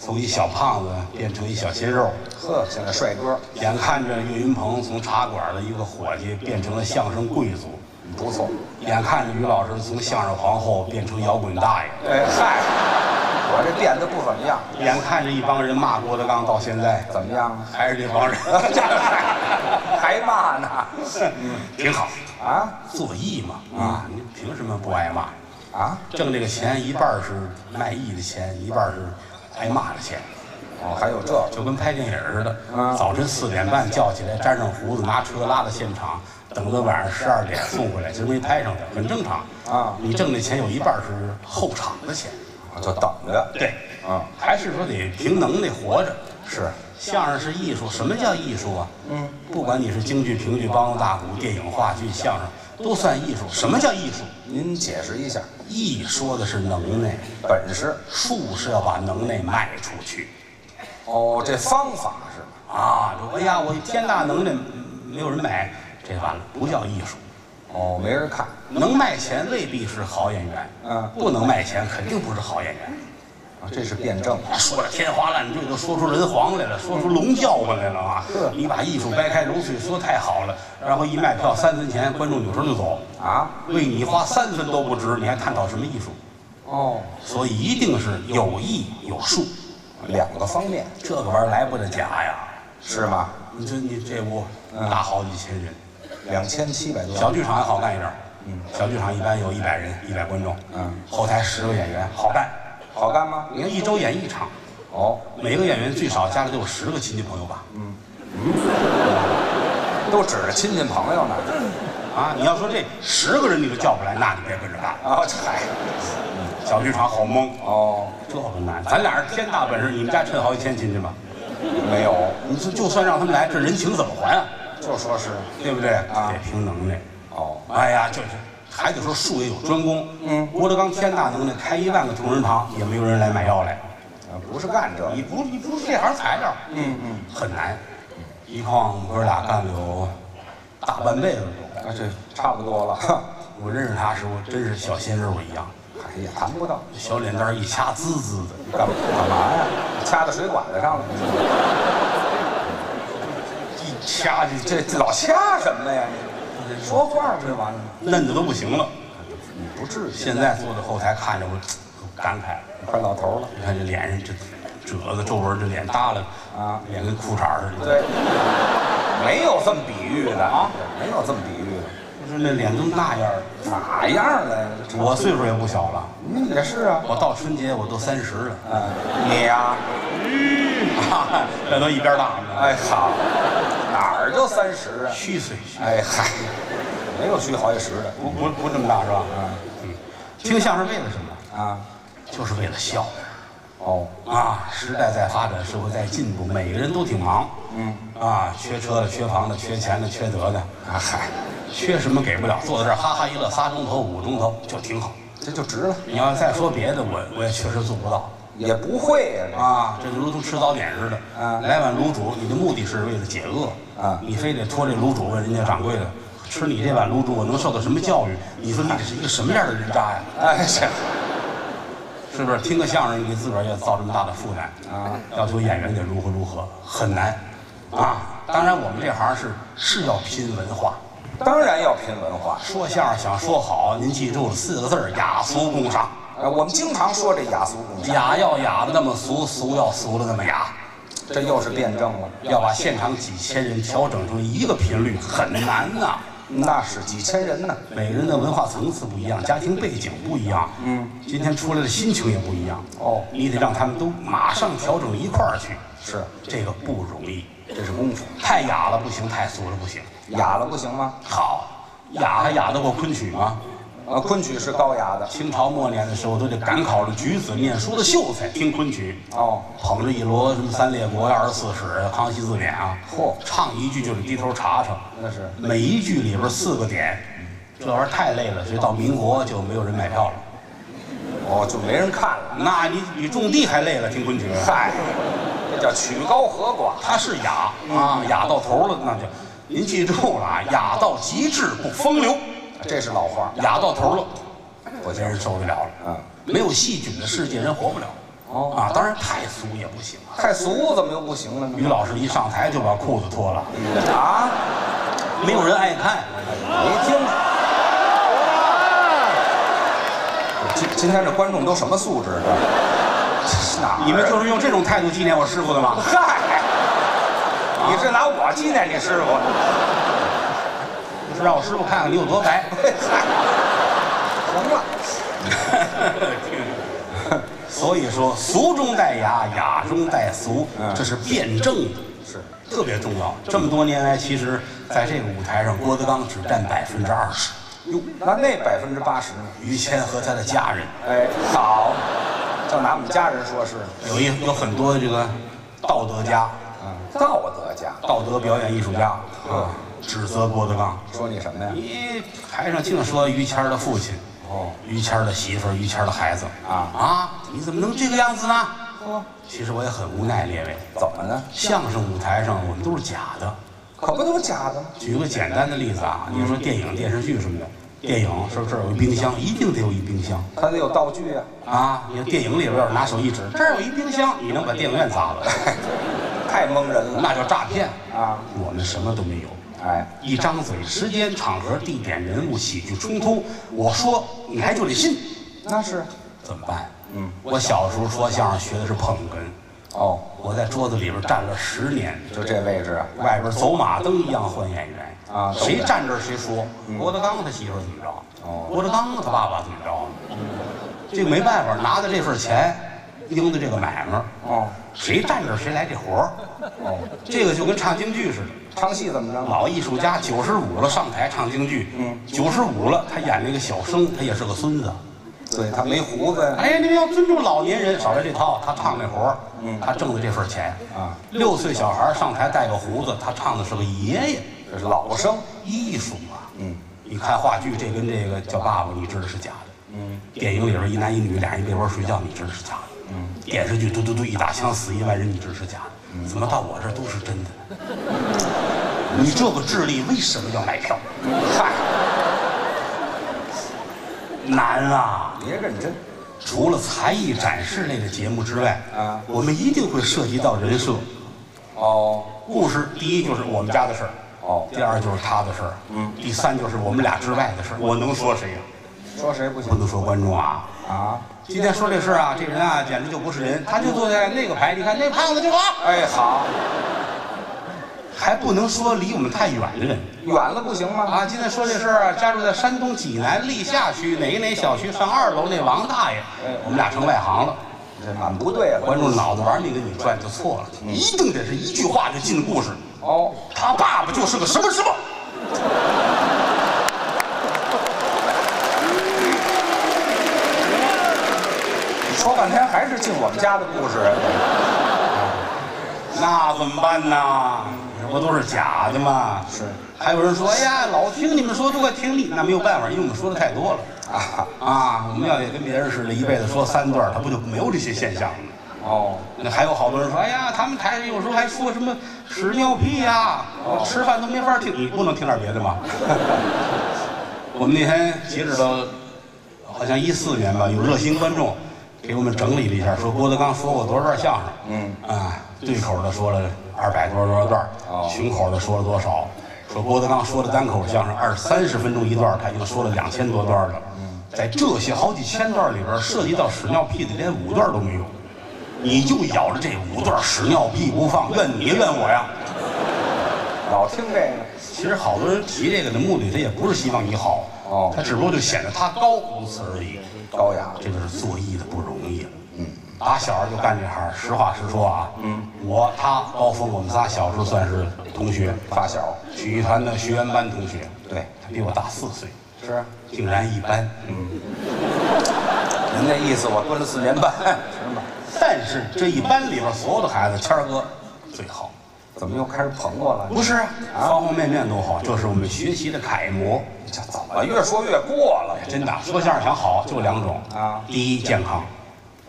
从一小胖子变成一小鲜肉，呵，现在帅哥眼看着岳云鹏从茶馆的一个伙计变成了相声贵族，不错。眼看着于老师从相声皇后变成摇滚大爷，哎嗨，我这变得不怎么样，眼看着一帮人骂郭德纲到现在，怎么样？还是这帮人，还骂呢？挺好。啊做艺嘛，啊，你凭什么不挨骂？啊！挣这个钱一半是卖艺的钱，一半是挨骂的钱，哦，还有这就跟拍电影似的。嗯早晨四点半叫起来，粘上胡子，拿车拉到现场，等到晚上十二点送回来，今儿没拍上的，很正常。啊你挣的钱有一半是后场的钱。就等着。对，啊，还是说得凭能耐活着。是相声是艺术，什么叫艺术啊？嗯，不管你是京剧、评剧、梆子、大鼓、电影、话剧、相声，都算艺术。什么叫艺术？您解释一下，艺说的是能耐，本事术是要把能耐卖出去。哦，这方法是吗？啊，说哎呀，我天大能耐，没有人买，这完了，不叫艺术。哦，没人看。能卖钱未必是好演员，嗯不能卖钱肯定不是好演员。啊，这是辩证。说的天花乱坠，都说出人皇来了，说出龙叫唤来了啊！你把艺术掰开揉碎，说太好了，然后一卖票三分钱，观众扭头就走，啊？为你花三分都不值，你还探讨什么艺术？哦，所以一定是有艺有术，两个方面这个玩意儿来不得假呀！是吗？你说你这屋大好几千人，两千七百多。小剧场还好干一点儿，嗯，小剧场一般有一百人，一百观众，嗯，后台十个演员，好干。好干吗？你看一周演一场，哦，每个演员最少家里都有十个亲戚朋友吧？嗯都指着亲戚朋友呢。啊，你要说这十个人你都叫不来，那你别跟着干。啊，这嗨，小剧场好蒙，哦，这个难。咱俩是天大本事，你们家趁好几千亲戚吧？没有，你说就算让他们来，这人情怎么还啊？就说是对不对？啊得凭能耐。哦，哎呀，就是还得说术业有专攻。嗯，郭德纲天大能耐，开一万个同仁堂也没有人来买药来。啊不是干这个你不你不是这行材料，嗯嗯，很难。一况我们哥俩干了有大半辈子了啊，这差不多了。我认识他时候，真是小鲜肉一样，哎呀，谈不到，小脸蛋一掐，滋滋的。干干嘛呀？掐到水管子上了。一掐你这这老掐什么呀？你说话这玩意儿嫩的都不行了。不至于。现在坐在后台看着我，都感慨。快老头了。你看这脸上这褶子皱纹，这脸耷拉啊脸跟裤衩似的。对，没有这么比喻的啊，没有这么比喻的。那脸都那样儿，哪样了？我岁数也不小了，嗯，也是啊。我到春节我都三十了，嗯，你呀、这都一边大呢。哎好，哪儿就三十啊？虚岁，虚哎嗨，没有虚好几十的不不不这么大是吧？嗯，听相声为了什么？啊。就是为了笑哦，啊！时代在发展，社会在进步，每个人都挺忙。嗯，啊，缺车的、缺房的、缺钱的、缺德的，啊嗨，缺什么给不了，坐在这儿哈哈一乐，仨钟头、五钟头就挺好。这就值了，你要再说别的，我我也确实做不到。也不会呀、啊，这如同吃早点似的，啊来碗卤煮，你的目的是为了解饿，啊你非得托这卤煮问人家掌柜的，吃你这碗卤煮，我能受到什么教育？你说你这是一个什么样的人渣呀？哎这是不是？听个相声，你给自个儿也造这么大的负担啊？要求演员得如何如何，很难啊！当然，我们这行是是要拼文化，当然要拼文化。说相声想说好，您记住了四个字儿：雅俗共赏。呃，我们经常说这雅俗共赏，雅要雅的那么俗，俗要俗的那么雅。这又是辩证了。要把现场几千人调整成一个频率很难呐、那是几千人呢。每个人的文化层次不一样，家庭背景不一样，嗯，今天出来的心情也不一样。哦你得让他们都马上调整一块儿去，是，这个不容易。这是功夫。太雅了不行，太俗了不行。雅了不行吗？好，雅还雅得过昆曲吗？呃，昆曲是高雅的。清朝末年的时候，都得赶考的举子、念书的秀才听昆曲，哦，捧着一摞什么三列国呀、二十四史啊、康熙字典啊，嚯唱一句就得低头查查。那是每一句里边四个点，这玩意儿太累了，所以到民国就没有人买票了。哦，就没人看了。那你比种地还累了，听昆曲。嗨，这叫曲高和寡。它是雅啊，雅到头了，那就您记住了啊，雅到极致不风流，这是老话。哑到头了，我没人受得了了。嗯，没有细菌的世界人活不了。哦啊，当然太俗也不行啊。太俗怎么又不行了呢？于老师一上台就把裤子脱了，啊，没有人爱看。没听。今今天这观众都什么素质？这这是哪？你们就是用这种态度纪念我师傅的吗？嗨，你是拿我纪念你师傅？是让我师傅看看你有多白。行了，所以说，俗中带雅，雅中带俗，嗯这是辩证的，是特别重要。这么多年来，其实在这个舞台上，郭德纲只占百分之二十，哟，那那百分之八十呢？于谦和他的家人哎，好，就拿我们家人说是，有一有很多这个道德家、嗯，道德家。道德表演艺术家啊，指责郭德纲。说你什么呀？你台上净说于谦儿的父亲，哦，于谦儿的媳妇儿，于谦儿的孩子啊啊，你怎么能这个样子呢？其实我也很无奈，列位，怎么呢？相声舞台上我们都是假的。可不都是假的吗？举个简单的例子啊，你说电影、电视剧什么的，电影说这儿有一冰箱，一定得有一冰箱它得有道具呀、啊。你看电影里边要是拿手一指，这儿有一冰箱，你能把电影院砸了，太蒙人了那叫诈骗。啊！我们什么都没有，哎，一张嘴，时间、场合、地点、人物、喜剧冲突，我说你还就得信，那是。怎么办？嗯，我小时候说相声学的是捧哏，哦，我在桌子里边站了十年，就这位置啊，外边走马灯一样换演员。啊谁站这儿谁说。郭德纲他媳妇儿怎么着？哦。郭德纲他爸爸怎么着？这个没办法，拿的这份钱，应的这个买卖，哦。谁站这儿谁来这活儿。哦，这个就跟唱京剧似的，唱戏怎么着？老艺术家九十五了上台唱京剧，嗯九十五了他演那个小生，他也是个孙子，对他没胡子呀。哎，你们要尊重老年人，少来这套。他唱那活儿，嗯，他挣的这份钱啊。六岁小孩上台带个胡子，他唱的是个爷爷，这是老生。艺术啊。嗯，你看话剧，这跟这个叫爸爸，你知道是假的。嗯，电影里边一男一女俩人一被窝睡觉，你知道是假的。嗯，电视剧嘟嘟嘟一打枪死一万人，你知道是假的。怎么到我这儿都是真的？你这个智力为什么要买票？嗨，难啊！别认真。除了才艺展示类的节目之外，啊我们一定会涉及到人设。哦故事第一就是我们家的事儿，哦，第二就是他的事儿，嗯，第三就是我们俩之外的事儿。我能说谁呀、说谁不行不能说观众啊。啊？今天说这事儿啊，这人啊简直就不是人，他就坐在那个排，你看那胖子就好，哎，好，还不能说离我们太远的人远了不行吗？啊。今天说这事儿啊，家住在山东济南历下区哪哪小区上二楼那王大爷，我们俩成外行了。这蛮不对啊。观众脑子玩命给你转就错了，一定得是一句话就进故事。哦，他爸爸就是个什么什么。说半天还是进我们家的故事啊？那怎么办呢？这不都是假的吗？是。还有人说，哎呀，老听你们说都快听腻，那没有办法，因为我们说的太多了啊，啊。我们要也跟别人似的，一辈子说三段，他不就没有这些现象了？哦，那还有好多人说，哎呀，他们台上有时候还说什么屎尿屁呀、我吃饭都没法听，你不能听点别的吗？我们那天截止到好像一四年吧，有热心观众给我们整理了一下，说郭德纲说过多少段相声，嗯啊，对口的说了二百多少多少段，哦群口的说了多少？说郭德纲说的单口相声二三十分钟一段，他已经说了两千多段了。在这些好几千段里边，涉及到屎尿屁的连五段都没有，你就咬着这五段屎尿屁不放，怨你怨我呀？老听这个。其实好多人提这个的目的，他也不是希望你好，哦他只不过就显得他高，如此而已。高雅，这就是做艺的不容易。嗯，打小就干这行，实话实说啊。嗯，我他高峰，我们仨小时候算是同学，发小。曲艺团的学员班同学。对，他比我大四岁，是。竟然一般。您那意思，我蹲了四年半，是吗？但是这一班里边所有的孩子，谦儿哥最好。怎么又开始捧我了？不是啊，方方面面都好，这是我们学习的楷模。这怎么越说越过了？真的，说相声想好就两种啊第一健康，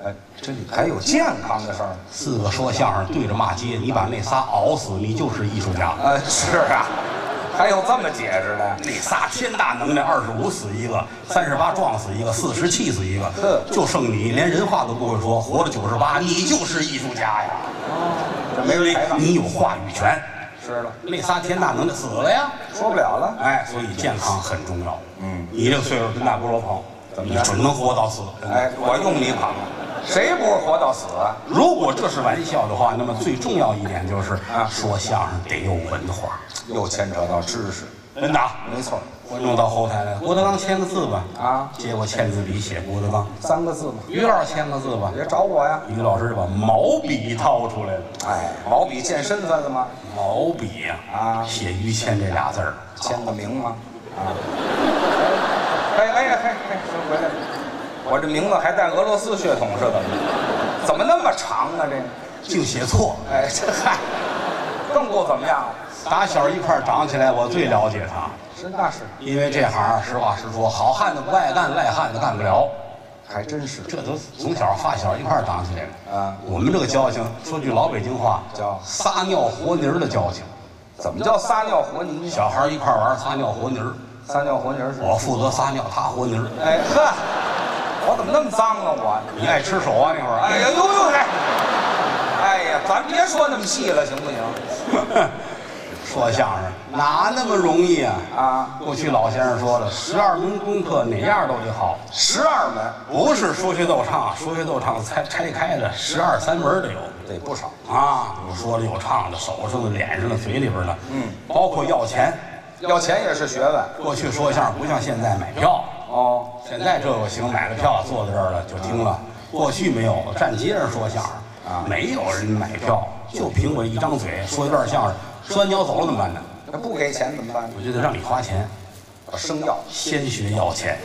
哎，这里还有健康的事儿？四个说相声对着骂街，你把那仨熬死，你就是艺术家。呃，是啊，还有这么解释的？那仨天大能耐，二十五死一个，三十八撞死一个，四十气死一个，就剩你连人话都不会说，活了九十八，你就是艺术家呀！这没人采访。你有话语权。是了，那仨天大能耐死了呀！说不了了。哎，所以健康很重要。嗯，你这个岁数跟大不如我捧，你准能活到死。哎，我用你捧，谁不是活到死啊？如果这是玩笑的话，那么最重要一点就是啊说相声得有文化，又牵扯到知识。真的啊。没错，观众到后台来，郭德纲签个字吧。啊接过签字笔写郭德纲，三个字嘛，于老师签个字吧。也找我呀。于老师把毛笔掏出来了，哎，毛笔见身份了吗？毛笔呀、啊写于谦这俩字儿，签个名吗？啊。哎哎呀，嘿嘿，回来。我这名字还带俄罗斯血统是怎么，怎么那么长啊？这个，竟写错了。哎，这嗨，更不怎么样。打小一块儿长起来，我最了解他，是那是，因为这行实话实说，好汉子不爱干，赖汉子干不了。还真是。这都从小发小一块儿长起来的。啊，我们这个交情，说句老北京话，叫撒尿和泥儿的交情。怎么叫撒尿和泥？小孩儿一块儿玩撒尿和泥儿，撒尿和泥儿是？我负责撒尿，他和泥儿。哎呵，我怎么那么脏啊我？你爱吃手啊那会儿？哎呀呦呦嘿！哎呀，咱别说那么细了，行不行？说相声哪那么容易啊？啊，过去老先生说了，十二门功课哪样都得好，十二门不是说学逗唱，说学逗唱拆拆开的十二三门得有得不少。啊，有说的有唱的，手上的、脸上的、嘴里边的，嗯，包括要钱。要钱也是学问。过去说相声不像现在买票，哦，现在这个行，买了票坐在这儿了就听了。过去没有，站街上说相声啊没有人买票，就凭我一张嘴说一段相声，说完你要走了怎么办呢？那不给钱怎么办？我就得让你花钱，生要。先学要钱。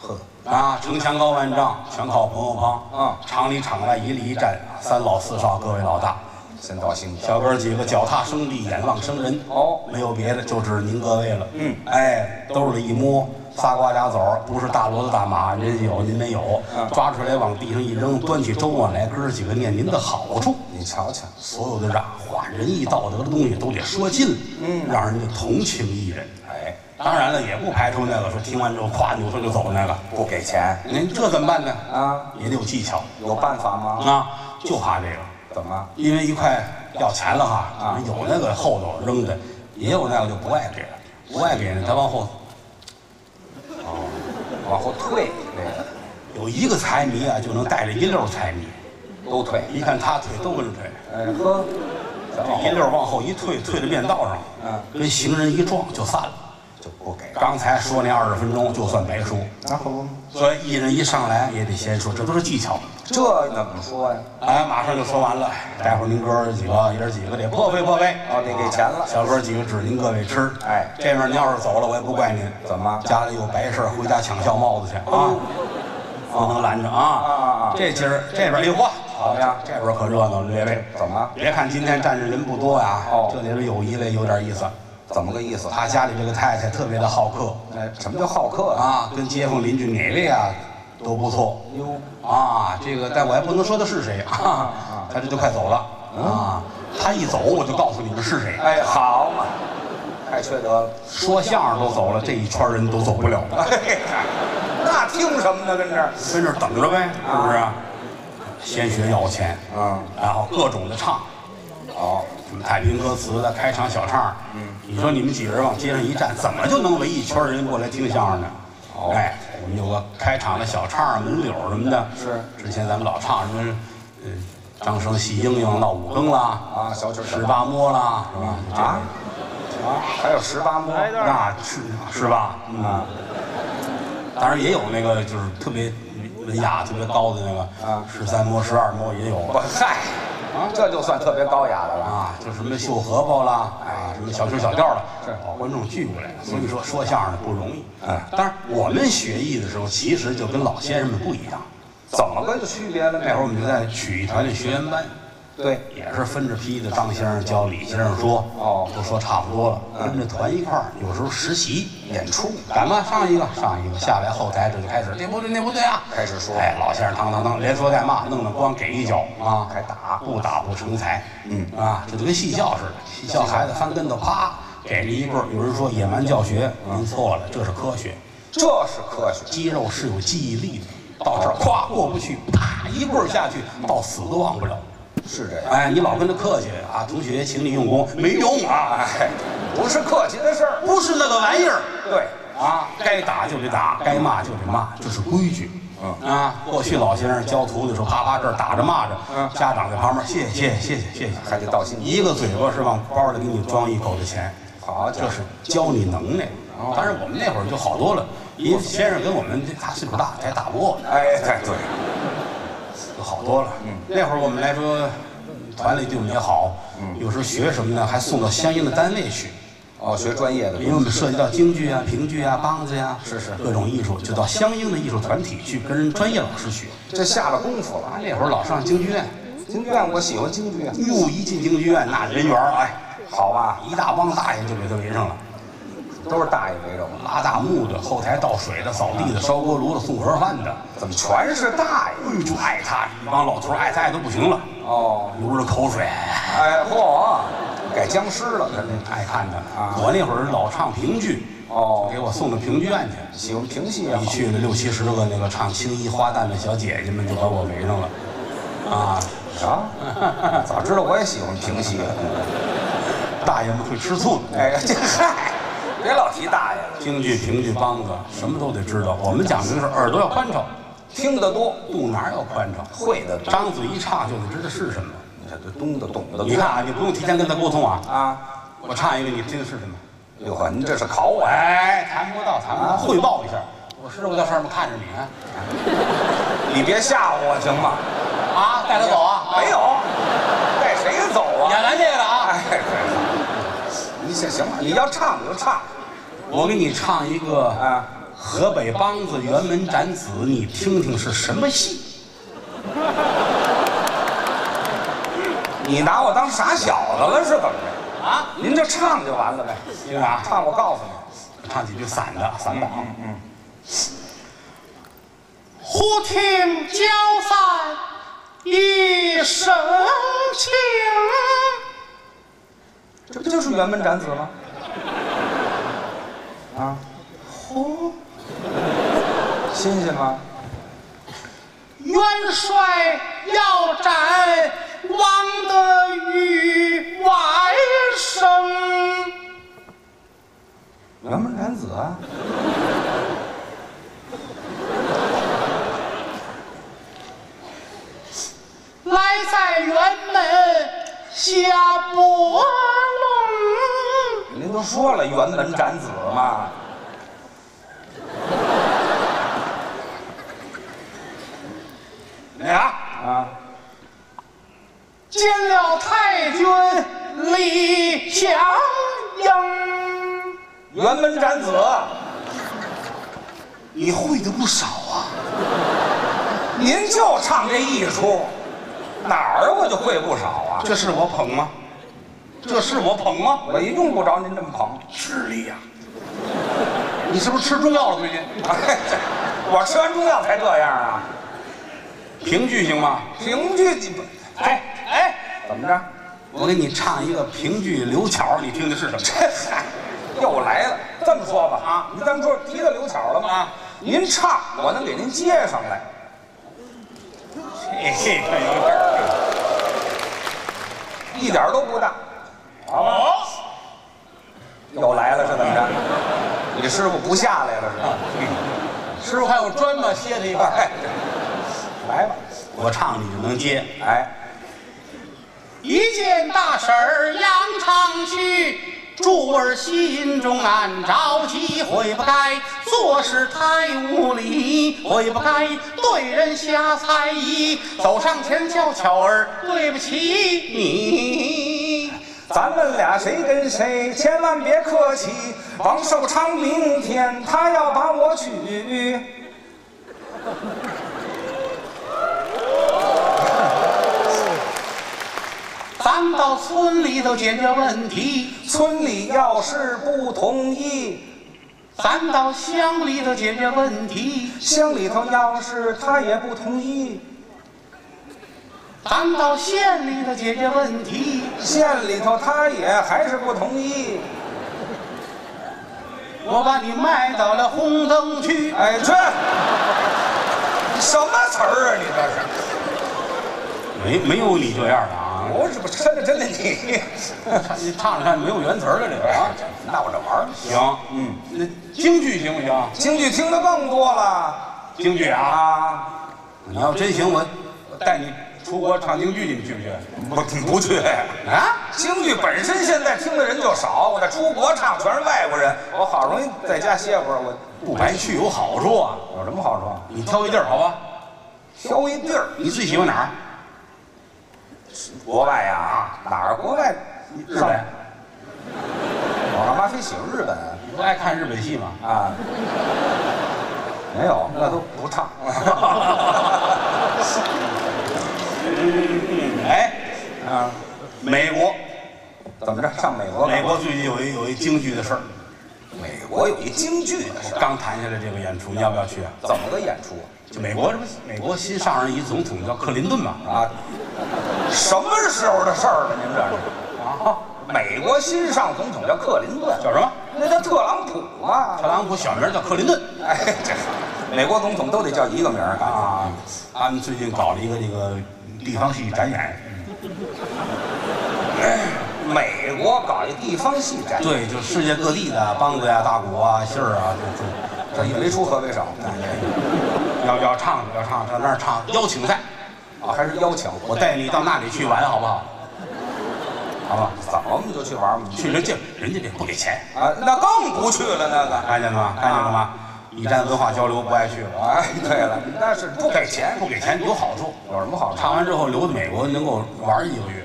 呵，啊，城墙高万丈，全靠朋友帮。嗯厂里厂外一立一站，三老四少各位老大。先到兴小哥几个脚踏生地，眼望生人。哦没有别的，就指您各位了。嗯哎，兜里一摸，仨瓜俩枣儿，不是大骡子大马，人家有您没有。嗯抓出来往地上一扔，端起粥碗来，哥儿几个念您的好处。你瞧瞧，所有的嚷话、仁义道德的东西都得说尽了，嗯让人家同情一人。哎，当然了，也不排除那个说听完之后咵扭头就走那个。不给钱您这怎么办呢？啊？也得有技巧有办法吗？啊，就怕这个。怎么？因为一块要钱了哈，啊有那个后头扔的，也有那个就不爱给了，不爱给呢，他往后往后退，对有一个财迷啊，就能带着一溜财迷，都退。一看他退都跟着退，哎呵，这一溜往后一退，退到面道上，嗯，跟行人一撞就散了。就不给。刚才说那二十分钟就算白说，然后所以艺人一上来也得先说，这都是技巧。这怎么说呀？哎，马上就说完了，待会儿您哥儿几个爷儿几个得破费破费，哦，得给钱了。小哥几个指您各位吃。哎这边您要是走了，我也不怪您。怎么家里有白事儿，回家抢孝帽子去啊，不能拦着啊啊啊啊！这今儿这边哎呦嚯，好呀这边可热闹了，列位。怎么？别看今天站着人不多呀，哦这里边有一位有点意思，怎么个意思？他家里这个太太特别的好客哎，什么叫好客啊？啊，跟街坊邻居哪位啊都不错。哟，啊，这个但我还不能说他是谁啊，他这就快走了啊，他一走我就告诉你们是谁。哎，好嘛，太缺德了。说相声都走了，这一圈人都走不了，哎，那听什么呢？跟这儿？跟这儿等着呗，是不是？先学要钱，嗯，然后各种的唱，哦，什么太平歌词的开场小唱，嗯，你说你们几个人往街上一站，怎么就能围一圈人过来听相声呢？哦哎，我们有个开场的小唱、门柳什么的，是之前咱们老唱什么，呃，张生戏英英闹五更啦，啊，小曲儿十八摸啦，是吧？啊啊，还有十八摸那是是吧？嗯，啊，当然也有那个就是特别文雅、特别高的那个啊十三摸、十二摸也有我嗨，啊，这就算特别高雅的了。啊，就什么绣荷包啦，啊，什么小曲小调的，是把观众聚过来了。所以说说相声的不容易。哎当然我们学艺的时候，其实就跟老先生们不一样。怎么个区别了呢？那会儿我们就在曲艺团的学员班，对，也是分着批的。张先生教李先生说，哦都说差不多了，跟着团一块儿，有时候实习演出敢吗？上一个，上一个，下来后台这就开始，这不对，那不对啊，开始说哎，老先生当当当，连说带骂，弄得光给一脚啊，还打不打不成才，嗯啊，这就跟戏教似的，戏教孩子翻跟头，啪给了一棍儿。有人说野蛮教学，您错了，这是科学，这是科学。肌肉是有记忆力的，到这儿咵过不去，啪一棍儿下去，到死都忘不了。是这样。哎，你老跟他客气啊，同学，请你用功，没用啊。哎，不是客气的事儿，不是那个玩意儿。对，啊，该打就得打，该骂就得骂，这是规矩。嗯啊，过去老先生教徒的时候，啪啪这儿打着骂着，家长在旁边，谢谢谢谢谢谢，还得道谢。一个嘴巴是往包里给你装一口的钱，好，这是教你能耐。但是我们那会儿就好多了，因为先生跟我们他岁数大，还打不过。哎，对，就好多了。嗯，那会儿我们来说，团里对我们也好，有时候学什么呢，还送到相应的单位去。哦，学专业的因为我们涉及到京剧啊、评剧啊、梆子呀、是是。各种艺术，就到相应的艺术团体去跟人专业老师学。这下了功夫了。啊，那会儿老上京剧院，京剧院我喜欢京剧啊，哟，一进京剧院那人缘儿，哎，好吧，一大帮大爷就给他围上了，都是大爷围着我，拉大幕的、后台倒水的、扫地的、烧锅炉的、送盒饭的，怎么全是大爷？哎爱他，一帮老头儿爱他爱都不行了，哦，流着口水，哎嚯，改僵尸了，他那爱看他啊我那会儿老唱评剧，哦给我送到评剧院去。喜欢评戏啊。一去了六七十个那个唱青衣花旦的小姐姐们就把我围上了，啊，啊，早知道我也喜欢评戏了。大爷们会吃醋的。哎，这嗨，别老提大爷了，京剧、评剧、梆子，什么都得知道。我们讲究的是耳朵要宽敞，听得多，肚腩要宽敞，会的多。张嘴一唱就得知道是什么。你看这东的懂的你看啊，你不用提前跟他沟通啊，啊，我唱一个，你听的是什么？哟呵，您这是考我？哎，谈不到，谈不到，汇报一下。我师傅在上面看着你啊，你别吓唬我行吗？啊，带他走啊？没有，带谁走啊？演完这个了啊，哎，你行行了，你要唱你就唱我给你唱一个啊，河北梆子辕门斩子，你听听是什么戏？你拿我当傻小子了是怎么着？啊，您就唱就完了呗。听啊，唱我告诉你，唱几句散的，散的啊。忽听交散一声情，这不就是辕门斩子吗？啊，呼，新鲜吗？元帅要斩王德玉外甥。辕门斩子啊！来在辕门下波龙，您都说了辕门斩子嘛。你 俩啊，见了太君李祥英。辕门斩子，你会的不少啊。您就唱这一出，哪儿我就会不少啊。这是我捧吗？这是我捧吗？我也用不着您这么捧。吃力呀、你是不是吃中药了？最近哎，这 我吃完中药才这样啊？评剧行吗？评剧你不哎哎，怎么着？我给你唱一个评剧刘巧，你听的是什么？这嗨，又来了。这么说吧啊，您咱们说提到刘巧了吗？啊，您唱，我能给您接上来。嘿嘿，可有点儿。一点都不大，好？又来了是怎么着？你师傅不下来了是吧？师傅还有砖吗？歇他一块儿。哎，来吧，我唱你就能接。哎，一见大婶儿扬长去，柱儿心中暗着急，悔不该做事太无礼，悔不该对人瞎猜疑。走上前叫巧儿，对不起你。咱们俩谁跟谁，千万别客气。王寿昌明天他要把我娶，咱到村里头解决问题，村里要是不同意，咱到乡里头解决问题，乡里头要是他也不同意，咱到县里头解决问题。县里头他也还是不同意。我把你卖到了红灯区。哎，这什么词儿啊？你这是？没没有你这样的啊！我这不真的真的你，你唱着看没有原词儿了这个啊。闹着玩儿。行，嗯，那京剧行不行？京剧听的更多了京剧啊，啊！你要真行，我我带你出国唱京剧你们去不去？不不去啊？京剧本身现在听的人就少，我再出国唱全是外国人，我好容易在家歇会儿，我不白去有好处啊！有什么好处？你挑一地儿好吧？挑一地儿，你最喜欢哪儿？国外呀、哪儿国外？日本。我干嘛非喜欢日本你不爱看日本戏吗？啊？没有，那都不唱。哎，啊，美国，怎么着？上美国？美国最近有一有一京剧的事儿，美国有一京剧的事儿，刚谈下来这个演出，你要不要去啊？怎么个演出就美国这不美国新上任一总统叫克林顿嘛？啊？什么时候的事儿了？您这是啊？美国新上总统叫克林顿，叫什么？那叫特朗普嘛？特朗普小名叫克林顿哎，这美国总统都得叫一个名。啊。他们最近搞了一个这个地方戏展演，美国搞一地方戏展，对，就世界各地的梆子呀、大鼓啊、戏儿啊，就这也没出河北省就要要唱要唱到那儿唱邀请赛，啊，还是邀请我带你到那里去玩好不好？好吧，怎么我们就去玩嘛？去人家人家这不给钱，啊，那更不去了那个。看见了吗？看见了吗？一站文化交流不爱去了，哎，对了，那是不给钱，不给钱有好处。有什么好处？唱完之后留在美国能够玩一个月，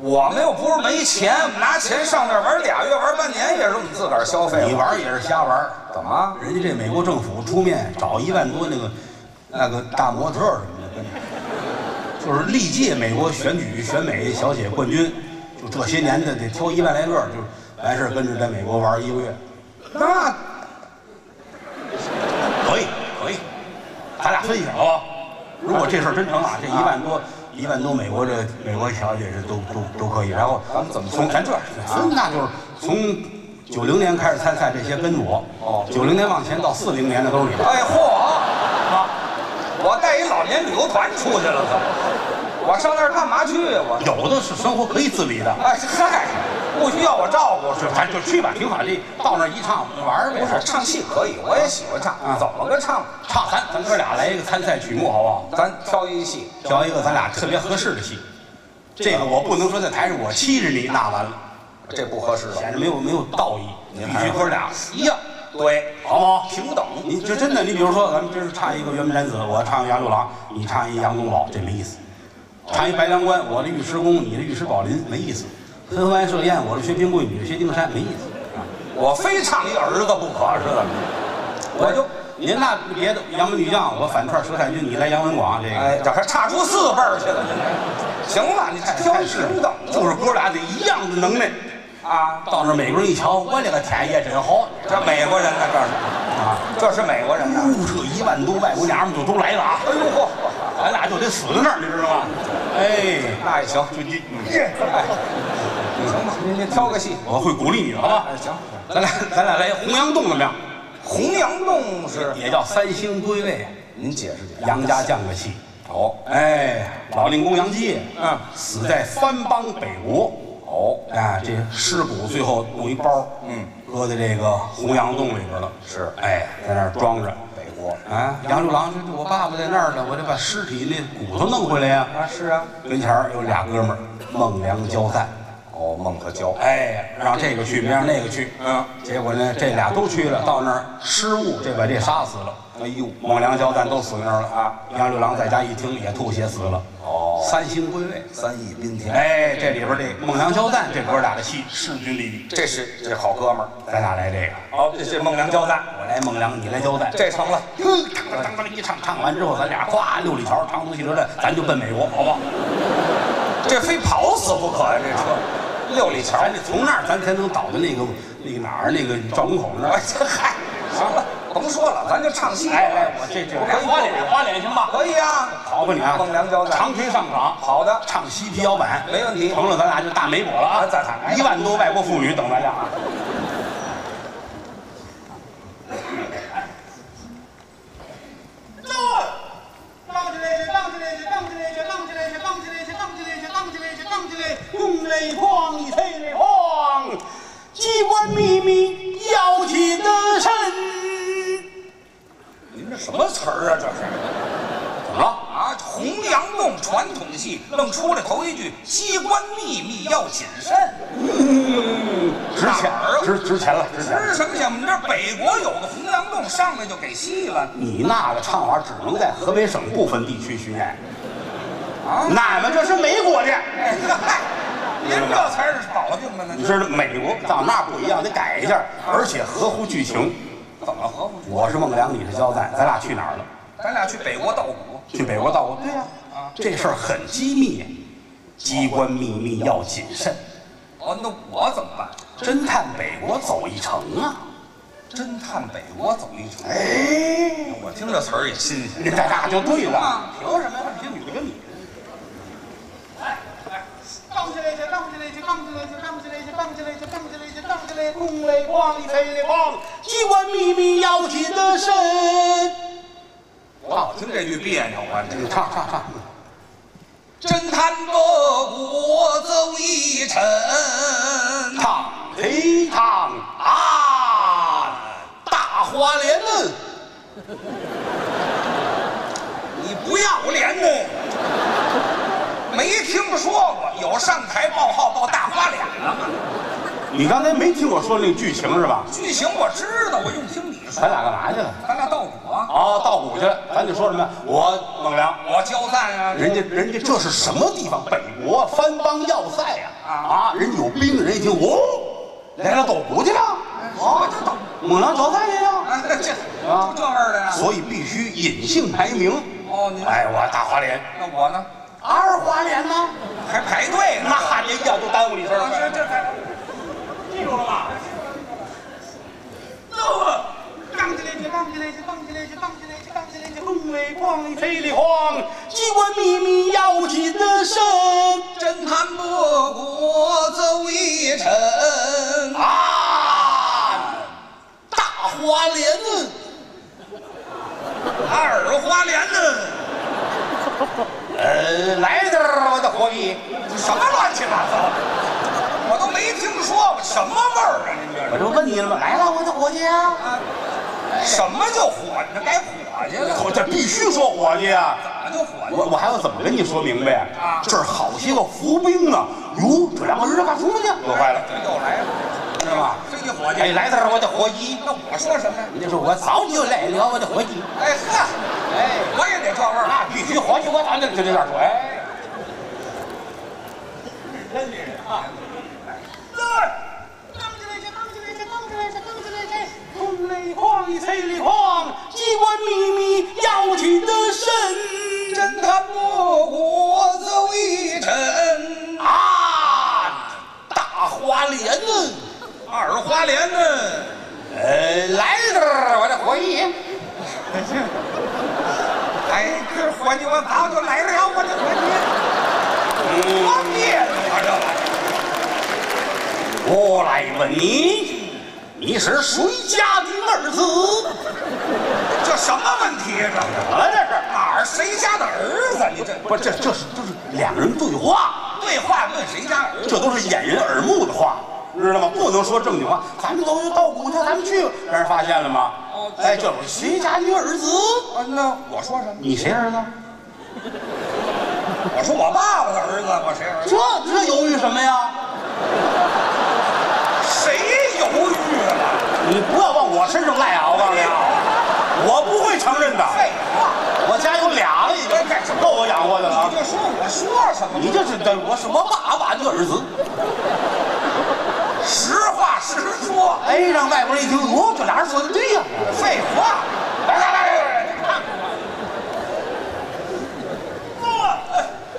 我们又不是没钱，我们拿钱上那儿玩俩月、玩半年，也是我们自个儿消费。你玩也是瞎玩，怎么？人家这美国政府出面找一万多那个那个大模特什么的，跟着，就是历届美国选举选美小姐冠军，就这些年的得挑一万来个，就是完事儿跟着在美国玩一个月，那可以可以，咱俩分享好不好？如果这事儿真成啊，这一万多一万多美国这美国小姐这都都都可以。然后咱们怎么从咱这分那就是从九零年开始参赛这些跟我，哦九零年往前到四零年的都是你。哎嚯！啊，我带一老年旅游团出去了，怎么？我上那儿干嘛去呀？我有的是生活可以自理的，哎嗨，不需要我照顾是吧？咱就去吧，挺好。这到那儿一唱玩儿呗。不是唱戏可以，我也喜欢唱。啊怎么个唱？唱咱咱哥俩来一个参赛曲目好不好？咱挑一戏，挑一个咱俩特别合适的戏。这个我不能说在台上我欺着你，那完了，这不合适了。显得没有没有道义。您必须哥俩一样，对，好不好？平等。你这真的，你比如说，咱们今儿唱一个辕门斩子，我唱杨六郎，你唱一杨宗保，这没意思；唱一白良关，我的尉迟恭，你的尉迟宝林，没意思；分河湾设宴，我是薛平贵，你是薛丁山，没意思。我非唱一儿子不可是怎么？我就您那别的杨门女将，我反串佘太君，你来杨文广，这个哎，这还差出四辈儿去了，行了，你挑一平等就是哥俩得一样的能耐。啊。到那美国人一瞧，我勒个天爷，真好这美国人呢，这是啊！这是美国人呢。哟，这一万多外国娘们就都来了啊！哎呦嚯，咱俩就得死在那儿，你知道吗？哎，那也行，就你，哎，行吧，您您挑个戏，我会鼓励你的，好吧？行。咱俩咱俩来洪阳洞怎么样？洪阳洞是也叫三星归位，您解释解释。杨家将的戏。哦哎，老令公杨基，嗯死在番邦北国。哦，啊，这尸骨最后弄一包，嗯，搁在这个洪阳洞里边了。是哎，在那儿装着。北国啊，杨六郎：“我爸爸在那儿呢，我得把尸体那骨头弄回来呀。啊是啊。”跟前儿有俩哥们，孟良交赞。哦，孟和娇。哎，让这个去，别让那个去。嗯，结果呢，这俩都去了，到那儿失误，这把这杀死了。哎呦，孟良焦赞都死那儿了啊！杨六郎在家一听，也吐血死了。哦三星归位。三义宾天。哎，这里边这孟良焦赞这哥俩的戏势均力敌，这是这好哥们儿。咱俩来这个，好，这是孟良焦赞，我来孟良，你来交赞。这成了。嗯，当当当一唱，唱完之后，咱俩咵六里桥长途汽车站，咱就奔美国，好不好？这非跑死不可呀！这车，六里桥。咱得从那儿，咱才能倒到那个那个哪儿，那个赵公口那哎儿。，这嗨，行了，甭说了，咱就唱戏。来来，我这这我可以花脸花脸行吧？可以啊。好吧你啊，孟良交赞长锤上场，好的，唱西皮摇板，没问题成了，咱俩就大媒婆了啊！啊再谈一万多外国妇女等咱俩啊！来去，荡起来去，荡起来去，泪光，你催泪光，机关秘密要紧得深。您这什么词儿啊？这是怎么了？啊？洪阳洞传统戏愣出来头一句：机关秘密要谨慎。值钱儿啊，值值钱了，值钱了。值什么钱？我们这北国有个洪阳洞，上来就给戏了你那个唱法只能在河北省部分地区巡演，啊！俺们这是美国的。您这才是保定的呢。你知道美国到那不一样，得改一下，而且合乎剧情。怎么合乎？我是孟良，你是焦赞，咱俩去哪儿了？咱俩去北国盗鼓，去北国盗过。对呀、啊，这事儿很机密，机关秘密要谨慎。哦，那我怎么办？侦探北国走一程啊！侦探北国走一程。哎，我听这词儿也新鲜。你这那就对了啊。凭什么呀？这女的跟你荡起来去，荡起来去，荡起来去，荡起来去，荡起来去，荡起来去，荡起来，用泪光，你催泪光，机关秘密要紧得深。我老听这句别扭啊！这你唱唱唱，侦探北国走一程，唱推唱啊，大花脸呢？你不要脸呢！没听说过有上台报号报大花脸的吗？你刚才没听我说那个剧情是吧？剧情我知道，我用听你说。咱俩干嘛去了？咱俩斗鼓啊！啊，盗鼓去了。咱就说什么呀？我孟良，我交赞啊！人家人家这是什么地方？北国番邦要塞呀！啊啊，人家有兵，人一听哦，来了斗鼓去了。我就斗，猛狼脚菜也有，啊，这啊就这味儿的呀。所以必须隐姓排名。哦，您哎，我大花脸，那我呢？二花脸呢？还排队呢。那您要就耽误你事儿啊了。这这这，记住了吧？杠起来去，杠起来去，杠起来去，杠起来去，杠起来去，机关秘密要紧的深。侦探不过走一程啊，大花脸呢？二花脸呢？呃，来点儿我的伙计，什么乱七八糟的？我都没听说过什么味儿啊！您这是我就问你了吗？来了，我的伙计啊！啊？什么叫伙计？这该伙计了，我这必须说伙计啊！怎么就伙计？我我还要怎么跟你说明白啊这儿好些个伏兵呢。哟，这两个人干什么去？乐坏了，这又来了，知道吗？这一伙计。哎，来点儿我的伙计。那我说什么呀？你说我早就来了，我的伙计。哎呵，哎，我也得这味儿那必须伙计，我咱这就这样说。哎，杠起来去，杠起来去，杠起来去，杠起来去，轰雷哐哩飞哩哐，机关秘密要紧的深。侦探不过走一程，啊，大花脸呢？二花脸呢？呃，来点儿我的伙计。哎，可是伙计，我早就来了，我的伙计，多别扭啊这。我来问你，你是谁家的儿子？这什么问题啊？这是怎么了这是？哪儿谁家的儿子？你这不是，这这是这是两人对话，对话问谁家儿子？这都是掩人耳目的话，知道吗？不能说正经话。咱们都到古家，咱们去，让人发现了吗？哦哎，这是谁家的儿子？啊，那我说什么？你谁儿子？我说我爸爸的儿子，我谁儿子？这这犹豫什么呀？谁犹豫了？你不要往我身上赖啊！我告诉你啊，我不会承认的。废话，我家有俩了，已经够我养活的了啊你。就说我说什么？你这是的，我是我爸爸的儿子。实话实说，哎，让外国人一听，哦，这俩人说的对呀、废话。来来来来来，你看。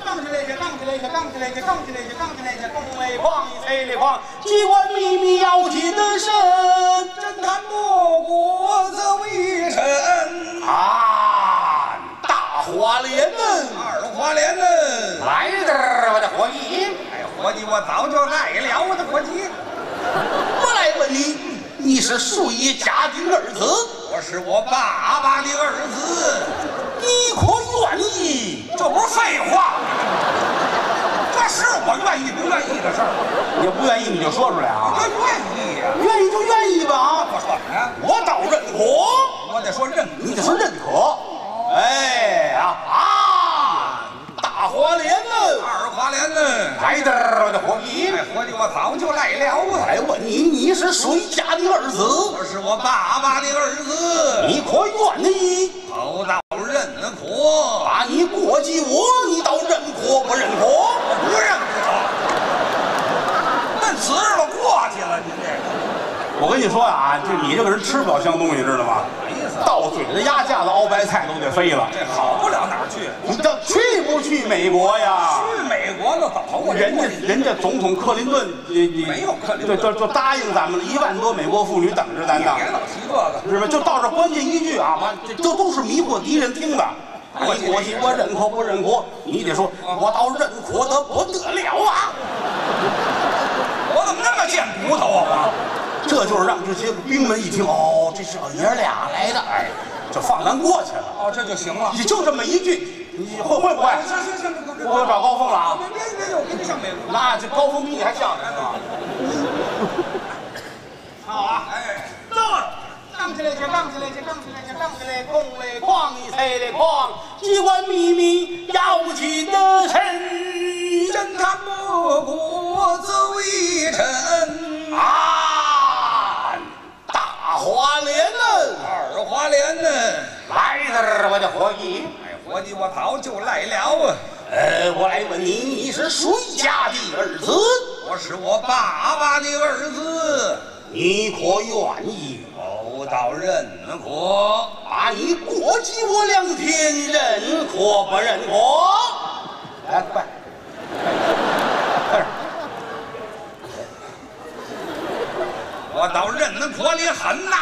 杠起来去，杠起来去，杠起来去，杠起来去，杠起来去，轰雷哐哩飞哩哐，机关秘密要紧的深。侦探不过走一程，啊，大花脸呢？二花脸呢？来点儿我的伙计，哎，伙计，我早就来了，我的伙计，我来问你，你是谁家的儿子？我是我爸爸的儿子，你可愿意？这不是废话吗？这是我愿意不愿意的事儿，你不愿意你就说出来啊！我愿意呀。愿意就愿意吧啊，我说什么呀？我倒认可。我得说认可。你得说认可。哎啊啊！大花脸呢？二花脸呢？来点儿我的伙计。哎，伙计，我早就来了啊！来问你，你是谁家的儿子？我是我爸爸的儿子，你可愿意？头道认可，把你过继我，你倒认可不认可？不认可。那词儿了过去了，您这个我跟你说啊，就你这个人吃不了香东西，知道吗？到嘴的鸭架子熬白菜都得飞了。这好不了哪儿去？你这去不去美国呀？去美国那早啊！人家人家总统克林顿，你你没有克林对，顿就就答应咱们了，一万多美国妇女等着咱呢。别老提这个，是吧？就到这关键一句啊，完这这都是迷惑敌人听的。我我我认可不认可？你得说，我倒认可的不得了啊！我怎么那么贱骨头啊？我这就是让这些兵们一听，哦，这是爷俩来的，哎，就放咱过去了。哦，这就行了。你就这么一句，你会会不会？行行行，别我找高峰了啊！别别别，我跟你上美国。那这高峰比你还像呢，是吧？好啊，哎，走，杠起来去，杠起来去，杠起来去，杠起来，轰雷哐哩飞哩哐，机关秘密要紧的深。侦探不过走一程，啊，大花脸呢？二花脸呢？来这儿，我的伙计。哎，伙计，我早就来了啊！呃，我来问你，你是谁家的儿子？我是我爸爸的儿子。你可愿意？哦，不到认可，把你过继我两天，认可不认可？来，快！我倒认可你狠呐！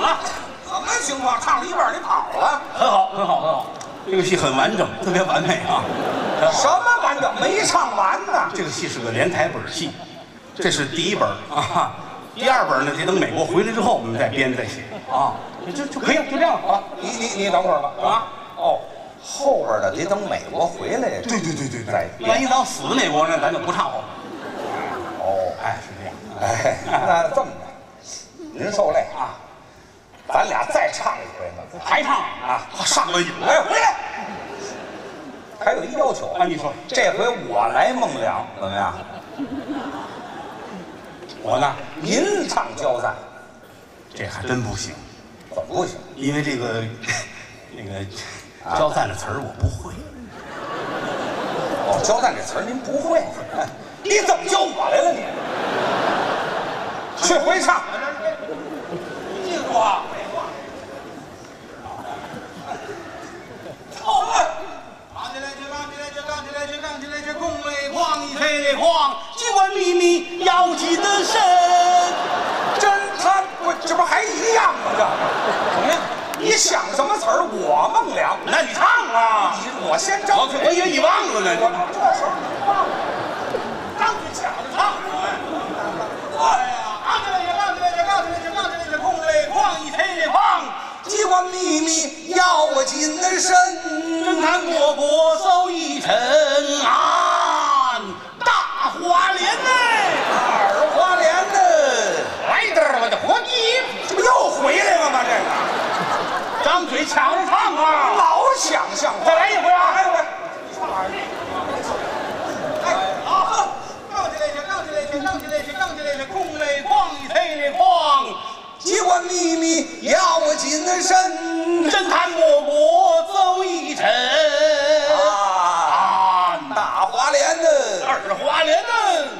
啊，什么情况？唱了一半你跑了？很好，很好，很好。这个戏很完整，特别完美啊！什么完整？没唱完呢。这个戏是个连台本戏，这是第一本啊。第二本呢，得等美国回来之后，我们再编再写啊。就就可以了，就这样好了。你你你等会儿吧。啊，哦，后边的得等美国回来。对对对对对。万一咱死美国呢，咱就不唱了。哦，哎，是这样。哎，那这么着，您受累啊，咱俩再唱一回呢。还唱啊？上了瘾了。哎，回来！还有一要求啊，你说这回我来孟良怎么样？我呢？您唱焦赞，这还真不行，怎么不行？因为这个 那个焦赞的词儿我不会。哦，焦赞这词儿您不会，你怎么教我来了你？去回唱。记住啊！哦，扛起来去，扛起来去，扛起来去，扛起来去，共雷晃一晃，机关秘密要记得深。侦探，不，这不还一样吗？这怎么样？你想什么词儿？我孟良，那你唱啊！你我先张嘴，我以为你忘了呢。我这时候你忘了？张嘴抢着唱。哎呀，扛起来去，扛起来去，扛起来去，扛起来去，共雷晃一机关秘密要紧的深。侦探过过搜一程啊，大花脸呢？二花脸呢？来点儿我的伙计，这不又回来了吗？这个张嘴抢着唱啊！老想象，再来一回啊来一回。好，杠起来去，杠起来去，杠起来去，杠起来去，空雷晃一飞雷晃，机关秘密要紧的深。侦探过过走一程啊，大花脸呢？二花脸呢？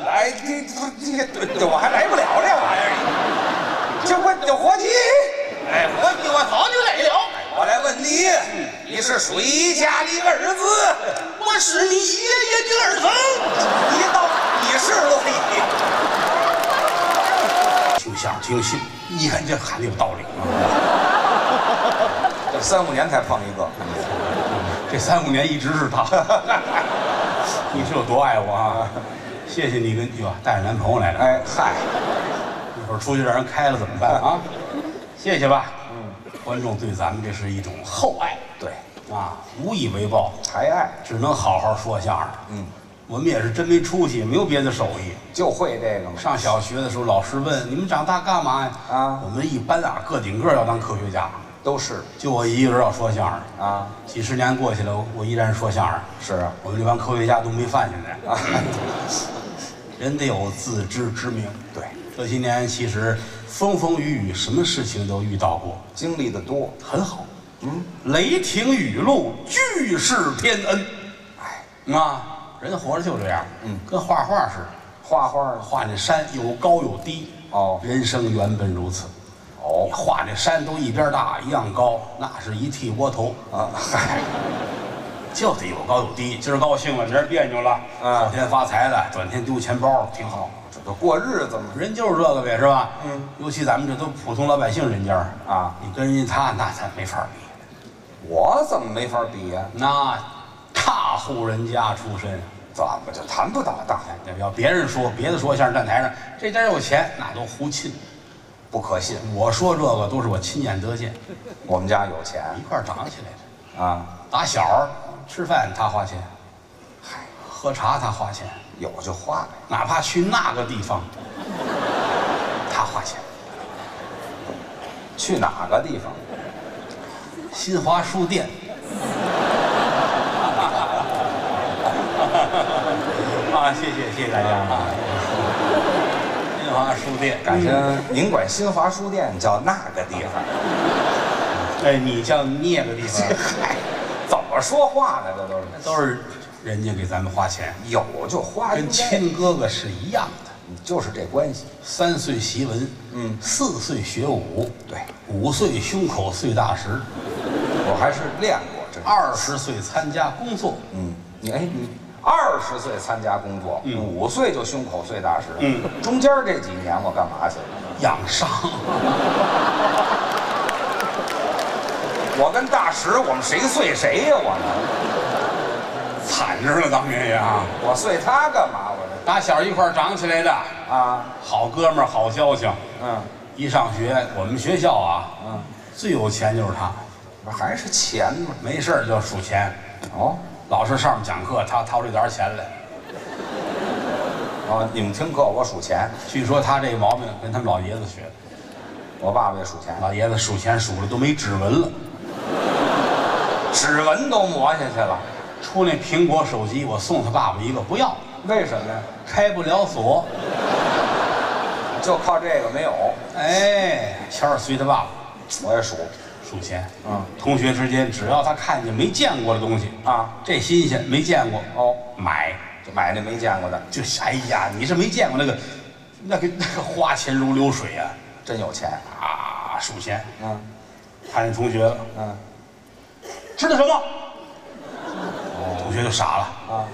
哎，这这这这我还来不了这玩意儿。这我这伙计，是谁家的儿子？我是你爷爷的儿子。你到你是谁？听相声听信，你看这喊的有道理啊！这三五年才碰一个，这三五年一直是他，你是有多爱我啊？谢谢你跟哟带着男朋友来了，哎嗨，一会儿出去让人开了怎么办啊？谢谢吧。嗯，观众对咱们这是一种厚爱对，啊，无以为报，还爱，只能好好说相声。嗯，我们也是真没出息，没有别的手艺。就会这个嘛。上小学的时候，老师问你们长大干嘛呀？啊我们一般啊，个顶个要当科学家，都是就我一个人要说相声。啊，几十年过去了，我依然说相声。是啊，我们这帮科学家都没饭现在。啊，人得有自知之明。对，这些年其实风风雨雨，什么事情都遇到过，经历的多，很好。嗯，雷霆雨露俱是天恩。哎，啊，人活着就这样。嗯跟画画似的，画画画那山有高有低。哦人生原本如此。哦你画那山都一边大一样高，那是一剃窝头，啊，嗨，就得有高有低。今儿高兴了，明儿别扭了，嗯后天发财了，转天丢钱包，挺好。这都过日子嘛。人就是这个呗，是吧？嗯，尤其咱们这都普通老百姓人家啊，你跟人家他那咱没法比。我怎么没法比呀？那大户人家出身，怎么就谈不到大？哎要别人说别的说相声站台上这家有钱，那都胡沁。不可信。我说这个都是我亲眼得见，我们家有钱一块儿长起来的。啊，打小吃饭他花钱，嗨，喝茶他花钱，有就花呗。哪怕去那个地方，他花钱。去哪个地方？新华书店。啊，谢谢谢谢大家啊！新华书店，感情您管新华书店叫那个地方，哎，你叫那个地方，嗨，怎么说话呢？这都是都是人家给咱们花钱，有就花，跟亲哥哥是一样的。就是这关系。三岁习文，嗯四岁学武，对，五岁胸口碎大石，我还是练过这。二十岁参加工作，嗯，你哎你二十岁参加工作，嗯五岁就胸口碎大石，嗯，中间这几年我干嘛去了？养伤。我跟大石，我们谁碎谁呀？我呢？惨着了，当年呀，我碎他干嘛？我这打小一块儿长起来的，这啊，好哥们儿，好交情。嗯一上学，我们学校啊，嗯，最有钱就是他，不还是钱吗？没事儿就数钱。哦老师上面讲课，他掏出点儿钱来。哦，你们听课我数钱，据说他这个毛病跟他们老爷子学的，我爸爸也数钱，老爷子数钱数的都没指纹了。指纹都磨下去了，出那苹果手机，我送他爸爸一个，不要，为什么呀？开不了锁。就靠这个没有，哎，谦儿随他爸爸。我也数，数钱。嗯，同学之间，只要他看见没见过的东西啊，这新鲜没见过哦，买。就买那没见过的，就是哎呀，你是没见过那个，那个那个花钱如流水啊、真有钱，啊！数钱，嗯。看见同学了，嗯。吃的什么？同学就傻了，啊，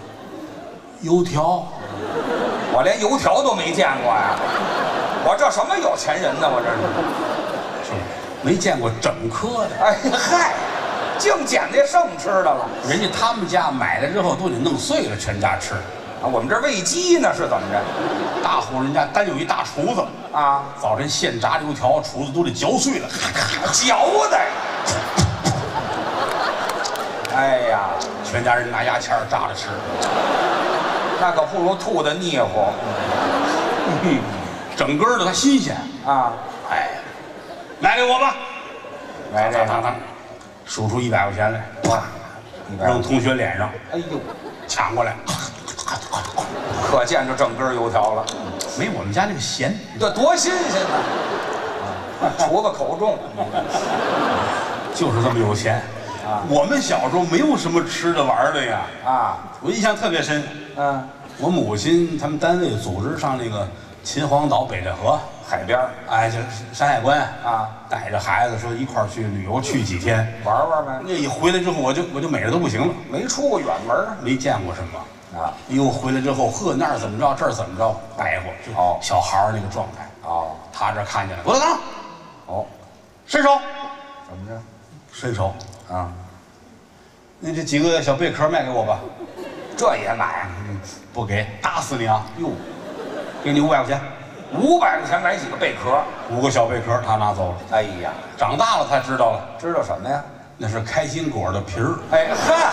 油条。我连油条都没见过呀，我这什么有钱人呢？我这是。是没见过整颗的。哎呀嗨，净捡那剩吃的了人家他们家买了之后都得弄碎了，全家吃。啊！我们这喂鸡呢，是怎么着？大户人家单有一大厨子，啊，早晨现炸油条，厨子都得嚼碎了，咔咔，嚼的。哎呀，全家人拿牙签儿炸着吃。那可不如吐的腻乎嗯，整根儿的它新鲜。啊！哎，买给我吧。来这个，当当当，数出一百块钱来，哇，扔同学脸上，哎呦，抢过来。可见着整根油条了，没我们家那个咸，这多新鲜厨子口重，就是这么有钱。啊。我们小时候没有什么吃的玩的呀。啊，我印象特别深，嗯，我母亲他们单位组织上那个秦皇岛北戴河，海边儿哎，就是山海关啊，带着孩子说一块儿去旅游，去几天。玩玩呗，那一回来之后，我就我就美的都不行了，没出过远门儿没见过什么。啊。哎呦，回来之后，呵，那儿怎么着，这儿怎么着，白活，就哦小孩儿那个状态。哦他这看见了，郭德纲，哦，伸手，怎么着？伸手，啊，那这几个小贝壳卖给我吧。这也买？嗯，不给，打死你啊！哟，给你五百块钱，五百块钱买几个贝壳？五个小贝壳他拿走了。哎呀，长大了他知道了，知道什么呀？那是开心果的皮儿。哎哈，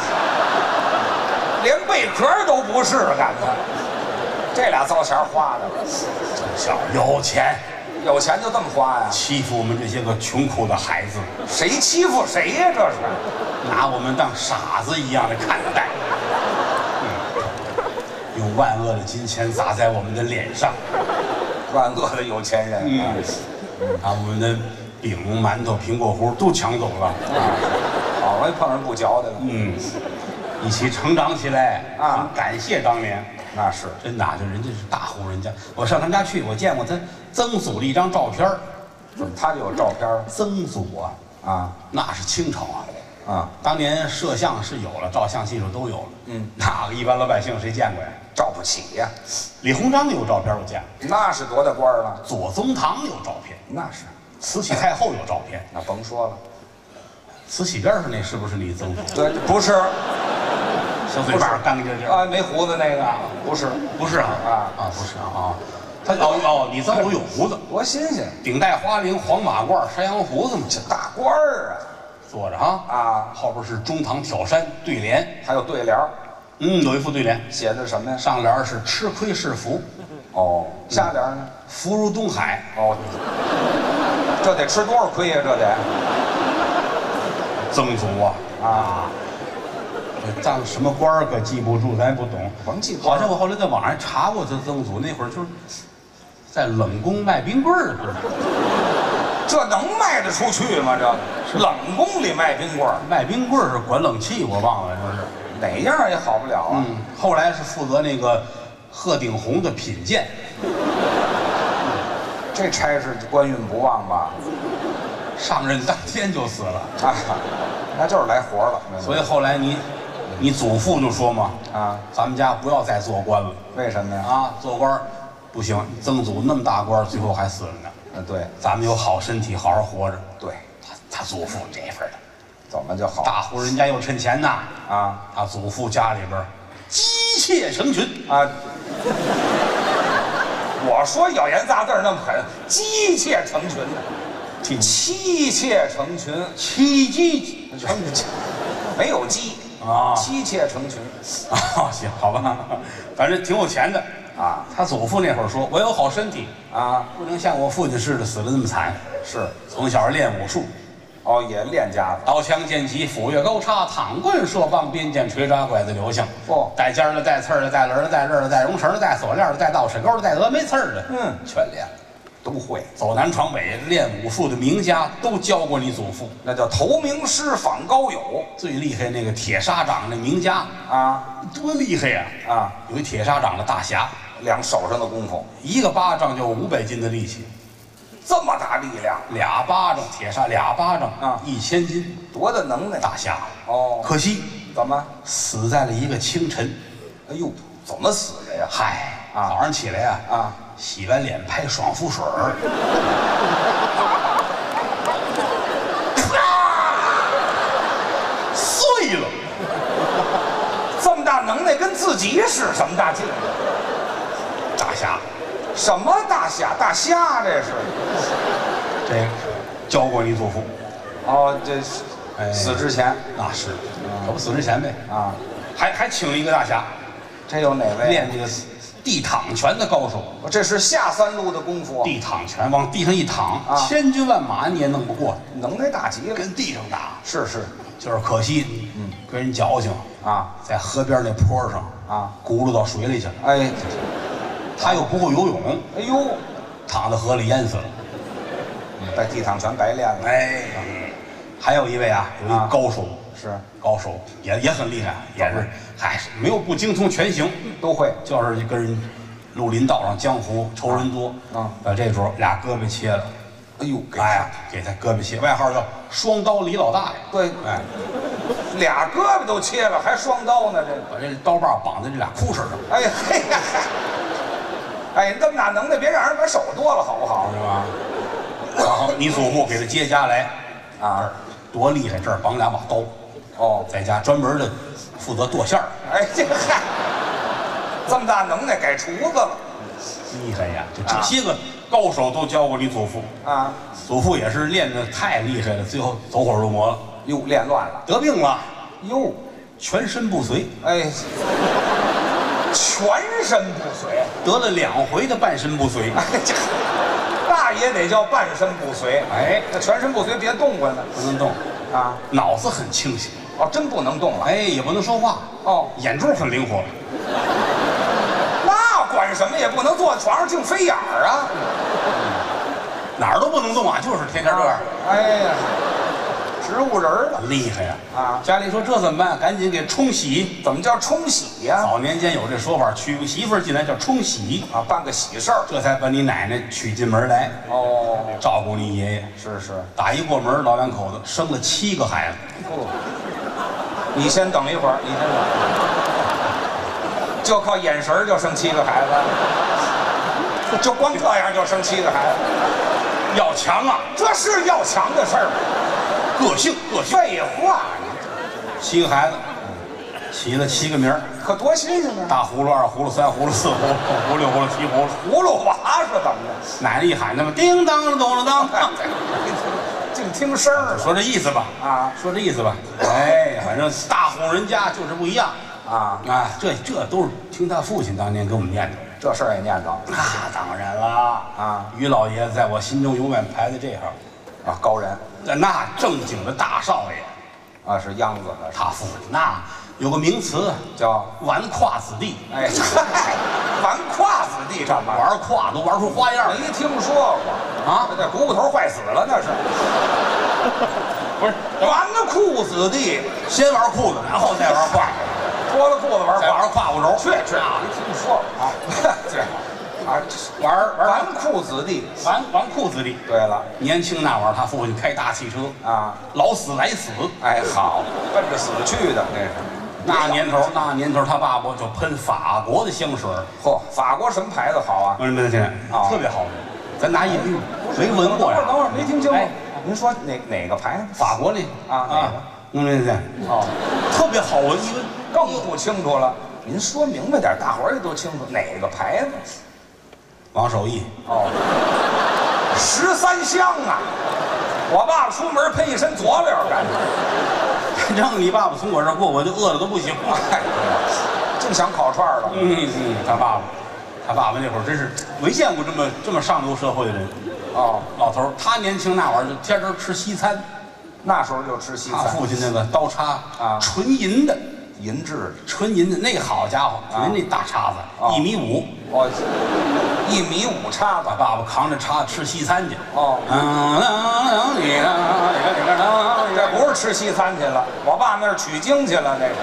连贝壳都不是，感觉这俩糟钱花的了，小有钱，有钱就这么花呀？欺负我们这些个穷苦的孩子，谁欺负谁呀？这是拿我们当傻子一样的看待。万恶的金钱砸在我们的脸上，万恶的有钱人。嗯，把我们的饼、馒头、苹果核都抢走了。啊，好容易碰上不嚼的了。嗯，一起成长起来啊。感谢当年。那是。真的啊，就人家是大户人家，我上他们家去，我见过他曾祖的一张照片儿。怎么他就有照片儿。曾祖啊，啊。那是清朝啊，啊？当年摄像是有了，照相技术都有了。嗯，那个一般老百姓谁见过呀？照不起呀，李鸿章有照片我见过，那是多大官儿了？左宗棠有照片，那是，慈禧太后有照片，那甭说了。慈禧边上那是不是李曾祖？对，不是小嘴巴干干净净。啊，没胡子那个，不是，不是啊啊啊不是啊啊，他哦哦，李曾祖有胡子，多新鲜！顶戴花翎、黄马褂、山羊胡子嘛，这大官儿坐着哈啊啊，后边是中堂挑山对联，还有对联儿，嗯，有一副对联，写的什么呀？上联是吃亏是福，哦，下联呢？福如东海，哦，这得吃多少亏呀？这得。曾祖啊，啊，这当什么官儿可记不住，咱也不懂。甭记好像我后来在网上查过他曾祖，那会儿就是在冷宫卖冰棍儿似的，这能卖得出去吗？这冷宫里卖冰棍儿，卖冰棍儿是管冷气，我忘了说是。哪样也好不了啊。嗯，后来是负责那个鹤顶红的品鉴，这差事官运不旺吧？上任当天就死了。啊，那就是来活了。所以后来你，你祖父就说嘛，啊，咱们家不要再做官了为什么呀？啊，做官儿不行，曾祖那么大官儿，最后还死了呢。啊，对咱们有好身体，好好活着。对，他他祖父这份儿的，怎么就好大户人家又趁钱呐，啊他祖父家里边儿妻妾成群，啊？我说咬言砸字儿那么狠，姬妾成群妻妾成群，妻鸡成群，没有鸡啊妻妾成群啊，行，好吧，反正挺有钱的。啊他祖父那会儿说：“我有好身体，啊，不能像我父亲似的死的那么惨。是从小练武术，哦，也练家子刀枪剑戟斧钺钩叉躺棍射棒鞭锏锤抓拐子流星。哦带尖儿的，带刺儿的，带轮儿的，带刃儿的，带绒绳儿的，带锁链儿的，带倒齿钩的，带峨眉刺儿的，嗯全练了。都会，走南闯北练武术的名家都教过你祖父。那叫投名师访高友最厉害那个铁砂掌那名家啊多厉害呀！啊，有一铁砂掌的大侠，两手上的功夫，一个巴掌就五百斤的力气，这么大力量，俩巴掌铁砂俩巴掌啊一千斤多大能耐大侠。哦，可惜怎么？死在了一个清晨。哎呦，怎么死的呀？嗨，啊早上起来呀，啊，洗完脸拍爽肤水儿，碎了。这么大能耐，跟自己使什么大劲？大侠，什么大侠？大虾这是？这个教过你祖父，哦，这死之前那是，可不死之前呗。啊，还还请了一个大侠，这有哪位？练这个地躺拳的高手。这是下三路的功夫，地躺拳往地上一躺，啊千军万马你也弄不过，能耐大极了。跟地上打。是是就是可惜，嗯，跟人矫情，啊在河边那坡上啊，轱辘到水里去了。哎他又不会游泳，哎呦，躺在河里淹死了。在地躺全白练了。哎，还有一位啊，有一啊。高手，是。高手也也很厉害，也是，嗨，没有不精通全行，都会。就是跟人绿林道上江湖仇人多。啊把这主儿俩胳膊切了，哎呦，给哎，给他胳膊切，外号叫双刀李老大爷。对，哎，俩胳膊都切了，还双刀呢，这。把这刀把绑在这俩裤衩上，哎嘿呀嗨，哎，这么大能耐，别让人把手剁了，好不好？是吧？然后你祖父给他接家来，啊，多厉害！这儿绑两把刀，哦，在家专门的负责剁馅儿，哎，这个嗨，这么大能耐，改厨子了厉害呀！就这些个高手都教过你祖父，啊！祖父也是练的太厉害了，最后走火入魔了，哟，练乱了，得病了，哟，全身不遂，哎，全身不遂，得了两回的半身不遂。哎，这大也得叫半身不遂，哎，那全身不遂别动唤呢。不能动，啊！脑子很清醒，哦，真不能动了，哎，也不能说话，哦，眼珠很灵活，那管什么也不能坐床上净飞眼儿啊！哪儿都不能动啊，就是天天这样，哎呀，植物人儿了厉害呀！啊！家里说这怎么办？赶紧给冲洗。怎么叫冲洗呀？早年间有这说法，娶个媳妇儿进来叫冲洗，啊，办个喜事儿。这才把你奶奶娶进门来，哦，照顾你爷爷。是是，打一过门，老两口子生了七个孩子，不，你先等一会儿，你先等，就靠眼神儿就生七个孩子，就光这样就生七个孩子，要强啊，这是要强的事儿吗？个性个性。废话，七个孩子，起了七个名儿：可多新鲜呢！大葫芦、二葫芦、三葫芦、四葫芦、五葫芦、六葫芦、七葫芦。葫芦娃是怎么的？奶奶一喊那么叮当了咚了当，净听声儿说这意思吧，啊说这意思吧。哎，反正大户人家就是不一样啊！啊，这这都是听他父亲当年给我们念的。这事儿也念叨那当然了啊，于老爷子在我心中永远排在这号。啊，高人那正经的大少爷，啊，是秧子的，他父亲那有个名词叫纨绔子弟，哎，嗨，纨绔子弟干嘛？玩胯都玩出花样来没听说过啊这股骨头坏死了那是。不是纨绔子弟，先玩裤子，然后再玩胯，脱了裤子玩再玩胯骨轴，去去啊！没听说过啊？对啊，玩玩纨绔子弟。纨纨绔子弟。对了年轻那会儿，他父亲开大汽车，啊，老死来死。哎，好，奔着死去的那是。那年头，那年头，他爸爸就喷法国的香水儿，嚯，法国什么牌子好啊？闻没闻见？啊特别好闻。咱拿一闻，没闻过呀？等会儿，没听清哎。您说哪哪个牌子？法国的啊哪个闻没闻见？哦，特别好闻，一闻更不清楚了。您说明白点，大伙儿也都清楚哪个牌子。王守义，哦，十三香啊！我爸爸出门喷一身佐料感觉。反正你爸爸从我这儿过，我就饿的都不行了。哎，净想烤串儿了。嗯嗯，他爸爸，他爸爸那会儿真是没见过这么这么上流社会的人。哦，老头儿，他年轻那会儿就天天吃西餐，那时候就吃西餐他餐，父亲那个刀叉啊纯银的，银制的。纯银的那好家伙，啊人那大叉子哦一米五，哦，一米五叉子把。爸爸扛着叉子吃西餐去。哦，这不是吃西餐去了，我爸那是取经去了，那个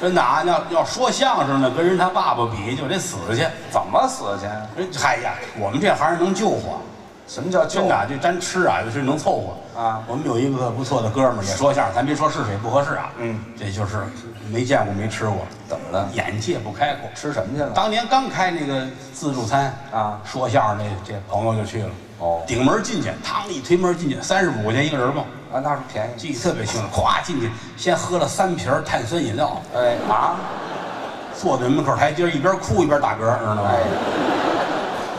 真的啊，要要说相声呢，跟人他爸爸比就得死去。怎么死去？人嗨呀，我们这行能救活，什么叫救真的啊，这咱吃啊，有时能凑合。啊。我们有一个不错的哥们儿也说相声，咱别说是谁不合适啊，嗯，这就是没见过没吃过，怎么了？眼界不开阔。吃什么去了？当年刚开那个自助餐啊。说相声那这朋友就去了，哦。顶门进去，嘡一推门进去，三十五块钱一个人嘛，啊，那是便宜。记得特别清楚，咵进去先喝了三瓶碳酸饮料，哎。啊，坐在门口台阶一边哭一边打嗝，知道吗？哎？，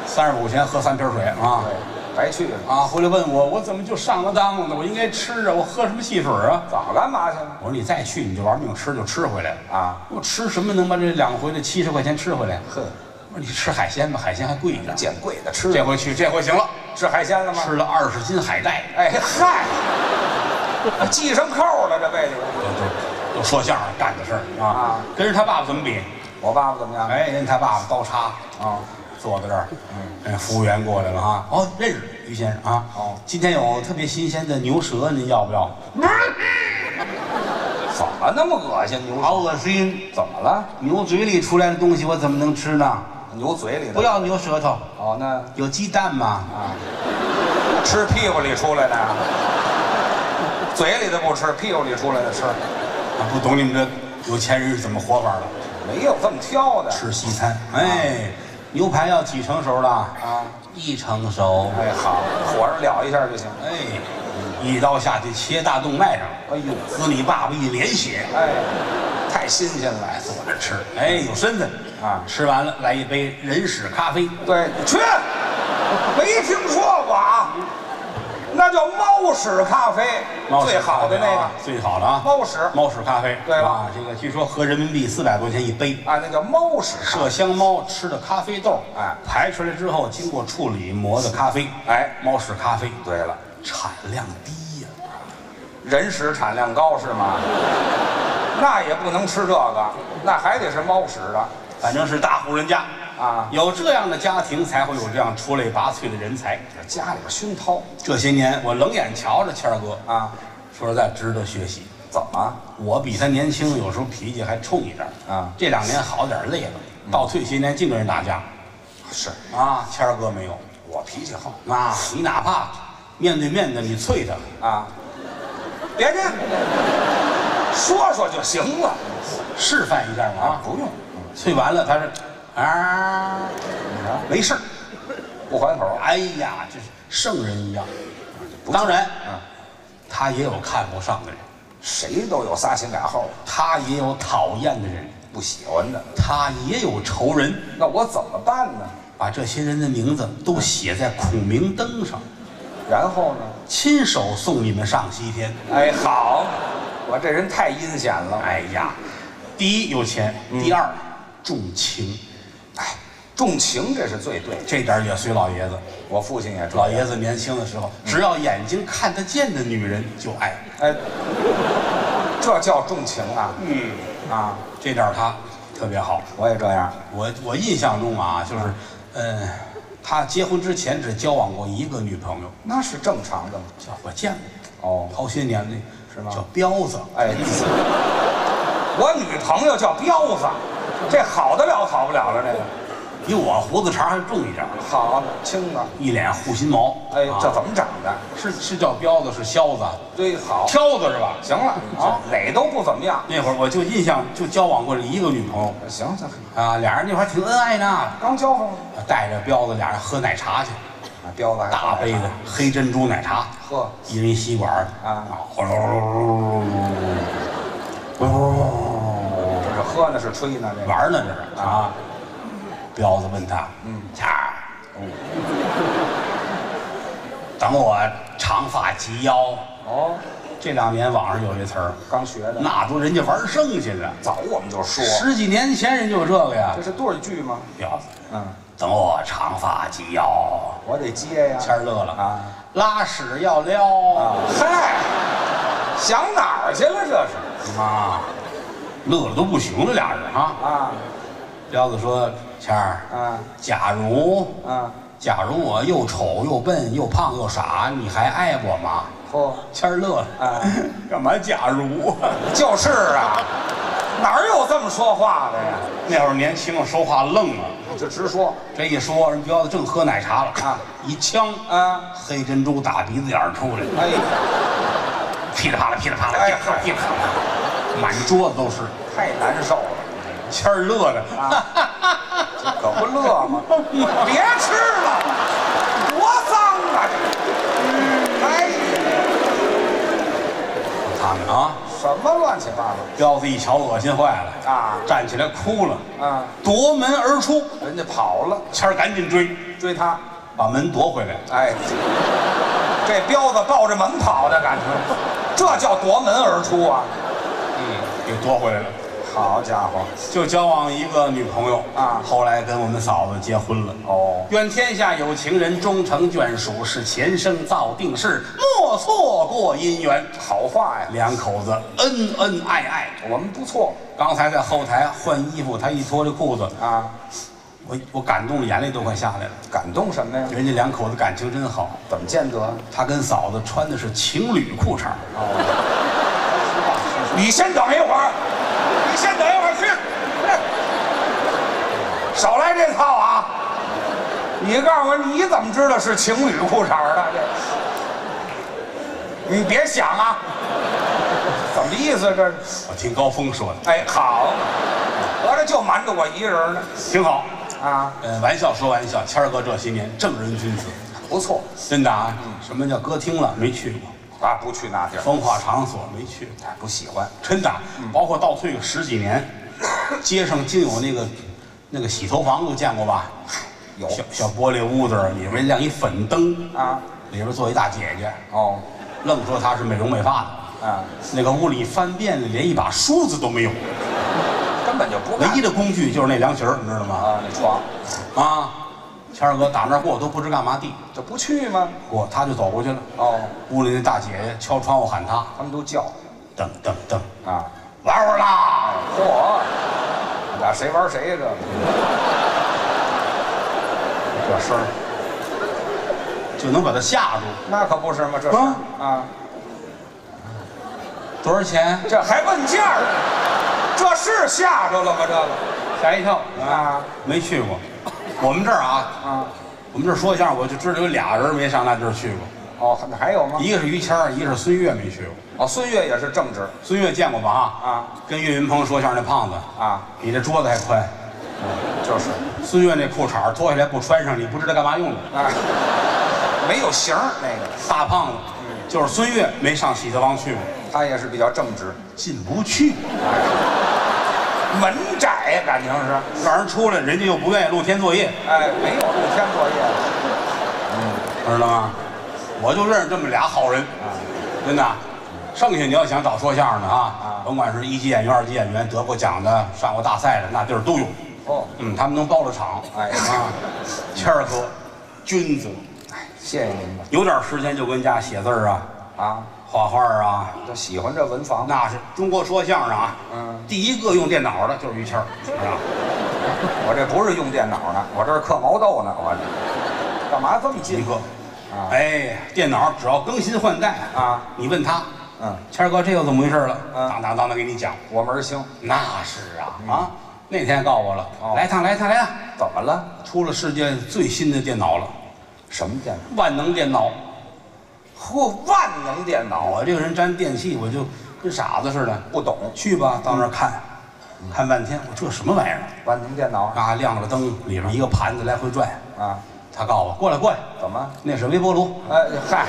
三十五块钱喝三瓶水啊。对，白去了。啊！回来问我，我怎么就上了当了呢？我应该吃啊，我喝什么汽水啊？早干嘛去了？我说你再去你就玩命吃，就吃回来了。啊，我吃什么能把这两回的七十块钱吃回来？哼，我说你吃海鲜吧，海鲜还贵呢。捡贵的吃。这回去，这回行了，吃海鲜了吗？吃了二十斤海带，哎嗨，系上扣了，这辈子。都都说相声干的事儿啊啊。跟着他爸爸怎么比？我爸爸怎么样？哎，人他爸爸刀叉啊，坐在这儿，嗯，服务员过来了哈。哦，认识于先生啊。哦今天有特别新鲜的牛舌，您要不要？怎么那么恶心？牛好恶心！怎么了？牛嘴里出来的东西我怎么能吃呢？牛嘴里的。不要牛舌头，哦，那有鸡蛋吗？啊吃屁股里出来的呀？嘴里的不吃，屁股里出来的吃，啊不懂你们这有钱人是怎么活法的？没有这么挑的。吃西餐，哎，牛排要几成熟的？啊，一成熟。哎好，火上燎一下就行。哎，一刀下去切大动脉上，哎呦，滋你爸爸一脸血。哎，太新鲜了。坐着吃，哎，有身份啊吃完了来一杯人屎咖啡，对，去，没听说过啊，那叫猫屎咖啡，猫屎最好的那个最好的啊，猫屎猫屎咖啡。对吧啊，这个据说合人民币四百多钱一杯。啊，那叫猫屎麝香猫吃的咖啡豆，哎排出来之后经过处理磨的咖啡，哎猫屎咖啡，对了，产量低呀、人屎产量高是吗？那也不能吃这个，那还得是猫屎的反正是大户人家啊。有这样的家庭才会有这样出类拔萃的人才。家里边熏陶这些年我冷眼瞧着谦儿哥，啊，说实在值得学习。怎么？我比他年轻，有时候脾气还冲一点啊这两年好点儿累了，倒退些年净跟人打架是啊。谦儿哥没有我脾气好啊，你哪怕面对面的你啐他，啊，别介，说说就行了示范一下嘛啊，不用，啐完了他是啊，没事儿。不还口。哎呀，这是圣人一样。当然，啊，他也有看不上的人，谁都有仨心俩后，他也有讨厌的人，不喜欢的，他也有仇人。那我怎么办呢？把这些人的名字都写在孔明灯上，然后呢？亲手送你们上西天。哎，好，我这人太阴险了。哎呀，第一有钱，第二重情，哎，重情这是最对的。这点也随老爷子。我父亲也知道老爷子年轻的时候，只要眼睛看得见的女人就爱。哎，这叫重情啊！嗯，啊，这点他特别好。我也这样。我我印象中啊，就是，嗯，他结婚之前只交往过一个女朋友，那是正常的嘛。叫我见过，哦，好些年的是吗叫彪子，哎，我女朋友叫彪子，这好得了好不了了，这个比我胡子茬还重一点，好的轻的。一脸护心毛。哎，这啊怎么长的？是是叫彪子，是削子，对，好，挑子是吧？行了啊，哪都不怎么样。那会儿我就印象就交往过这一个女朋友行行，啊，俩人那会儿挺恩爱呢，刚交上带着彪子俩人喝奶茶去，啊，彪子还大杯的黑珍珠奶茶，喝，一人一吸管儿啊呼噜噜噜噜噜噜这是喝呢是吹呢？这个玩呢这是啊。彪子问他，嗯谦儿，等我长发及腰。哦，这两年网上有这词儿，刚学的，那都人家玩剩下的，早我们就说，十几年前人就有这个呀这。是对句吗？彪子，嗯，等我长发及腰。我得接呀。谦儿乐了啊拉屎要撩啊，嗨，想哪儿去了？这是啊，乐了都不行了，俩人啊。啊彪子说：“谦儿，啊。假如啊，假如我又丑又笨又胖又傻，你还爱我吗？嚯，？”谦儿乐了，啊。干嘛假如？就是啊，哪有这么说话的呀？那会儿年轻，说话愣啊。就直说。这一说，人彪子正喝奶茶了啊，一枪，啊，黑珍珠打鼻子眼儿出来了，哎，噼里啪啦，噼里啪啦，哎。噼里啪啦，噼里啪啦，满桌子都是。太难受了，谦儿乐的，可不乐吗？别吃了，多脏啊！这，哎，他们啊，什么乱七八糟彪子一瞧恶心坏了，啊站起来哭了，啊？夺门而出，人家跑了，谦儿赶紧追，追他，把门夺回来。哎，这彪子抱着门跑的感觉，这叫夺门而出啊！嗯，给夺回来了。好家伙，就交往一个女朋友啊后来跟我们嫂子结婚了。哦，愿天下有情人终成眷属，是前生造定事，莫错过姻缘。好话呀，两口子恩恩爱爱。我们不错刚才在后台换衣服，他一脱这裤子，啊，我我感动的眼泪都快下来了。感动什么呀？人家两口子感情真好，怎么见得？他跟嫂子穿的是情侣裤衩哦你先等一会儿，你先等一会儿去，少来这套啊！你告诉我，你怎么知道是情侣裤衩的？这，你别想啊，怎么意思？这，我听高峰说的，哎，好，合着就瞒着我一人呢挺好。啊，呃，玩笑说玩笑，谦儿哥这些年正人君子，不错真的啊。什么叫歌厅了？没去过，啊，不去那地儿，风化场所没去过，不喜欢真的。包括倒退个十几年，街上竟有那个那个洗头房，都见过吧？有小小玻璃屋子，里面亮一粉灯，啊，里边坐一大姐姐，哦，愣说她是美容美发的。啊，那个屋里翻遍了，连一把梳子都没有，根本就唯一的工具就是那凉席儿，你知道吗？啊，那床，啊，谦儿哥打那儿过都不知干嘛地，这不去吗？过他就走过去了。哦，屋里那大姐姐敲窗户喊他，他们都叫噔噔噔，啊，玩会儿啦！嚯，俩谁玩谁呀？这个这声儿就能把他吓住。那可不是吗？这是啊啊，多少钱？这还问价儿，这是吓着了吗？这个吓一跳啊没去过。我们这儿啊，啊，我们这儿说相声，我就知道有俩人没上那地儿去过，哦，那还有吗？一个是于谦儿，一个是孙越没去过。哦，孙越也是正直孙越见过吧？啊啊跟岳云鹏说相声那胖子，啊，比这桌子还宽。就是孙越那裤衩脱下来不穿上，你不知道干嘛用的。啊，没有型儿那个，大胖子，就是孙越没上喜德王去过，他也是比较正直，进不去，门窄感情是，让人出来，人家又不愿意露天作业，哎，没有露天作业。知道吗？我就认识这么俩好人，真的。剩下你要想找说相声的啊，甭管是一级演员、二级演员，得过奖的、上过大赛的，那地儿都有。哦，嗯，他们能包了场。哎。啊，谦儿哥，君子，谢谢您吧。有点时间就跟家写字儿啊，啊，画画啊，就喜欢这文房。那是中国说相声啊，嗯，第一个用电脑的就是于谦儿，是吧？我这不是用电脑呢，我这是刻毛豆呢。我这干嘛这么近一个，啊？哎，电脑只要更新换代啊，你问他，嗯，谦儿哥这又怎么回事了？嗯当当当的给你讲。我门儿清。那是啊啊，那天告诉我了，哦来一趟来一趟来一趟，怎么了？出了世界最新的电脑了，什么电脑？万能电脑。嚯，万能电脑，啊这个人沾电器，我就跟傻子似的。不懂。去吧，到那儿看，看半天，我这什么玩意儿？万能电脑啊，亮了个灯，里边一个盘子来回转。啊？他告诉我过来过来，怎么？那是微波炉。哎嗨，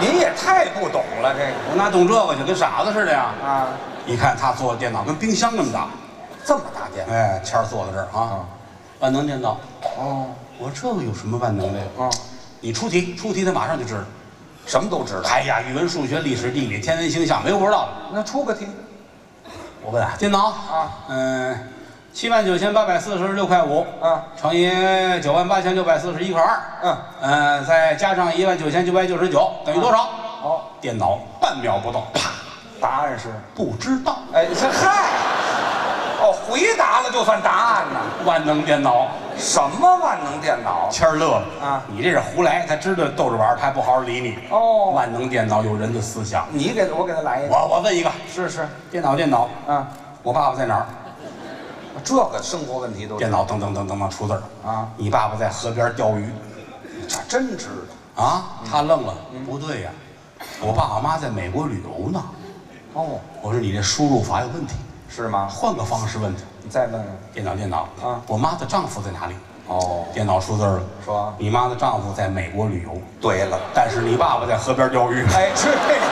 您也太不懂了，这个我哪懂这个去，跟傻子似的呀。啊，你看他坐的电脑跟冰箱那么大，这么大电脑哎，谦儿坐在这儿啊，万能电脑。哦，我说这个有什么万能的呀？嗯，你出题，出题他马上就知道。什么都知道。哎呀，语文、数学、历史、地理、天文、星象，没有不知道的。那出个题我问啊，电脑啊，嗯，七万九千八百四十六块五，嗯，乘以九万八千六百四十一块二，嗯，嗯，再加上一万九千九百九十九，等于多少？哦，电脑半秒不到，啪，答案是，不知道。哎，这嗨，哦，回答了就算答案呢。万能电脑，什么万能电脑？谦儿乐了啊你这是胡来，他知道逗着玩儿，他还不好好理你。哦万能电脑有人的思想。你给我给他来一个。我我问一个，是是，电脑电脑，啊，我爸爸在哪儿？这个生活问题都电脑噔噔噔噔噔出字儿啊，你爸爸在河边钓鱼这真知道。啊？他愣了，不对呀，我爸我妈在美国旅游呢。哦，我说你这输入法有问题，是吗？换个方式问他。你再问问。电脑电脑啊我妈的丈夫在哪里？哦，电脑出字儿了，说你妈的丈夫在美国旅游，对了，但是你爸爸在河边钓鱼。哎，是这个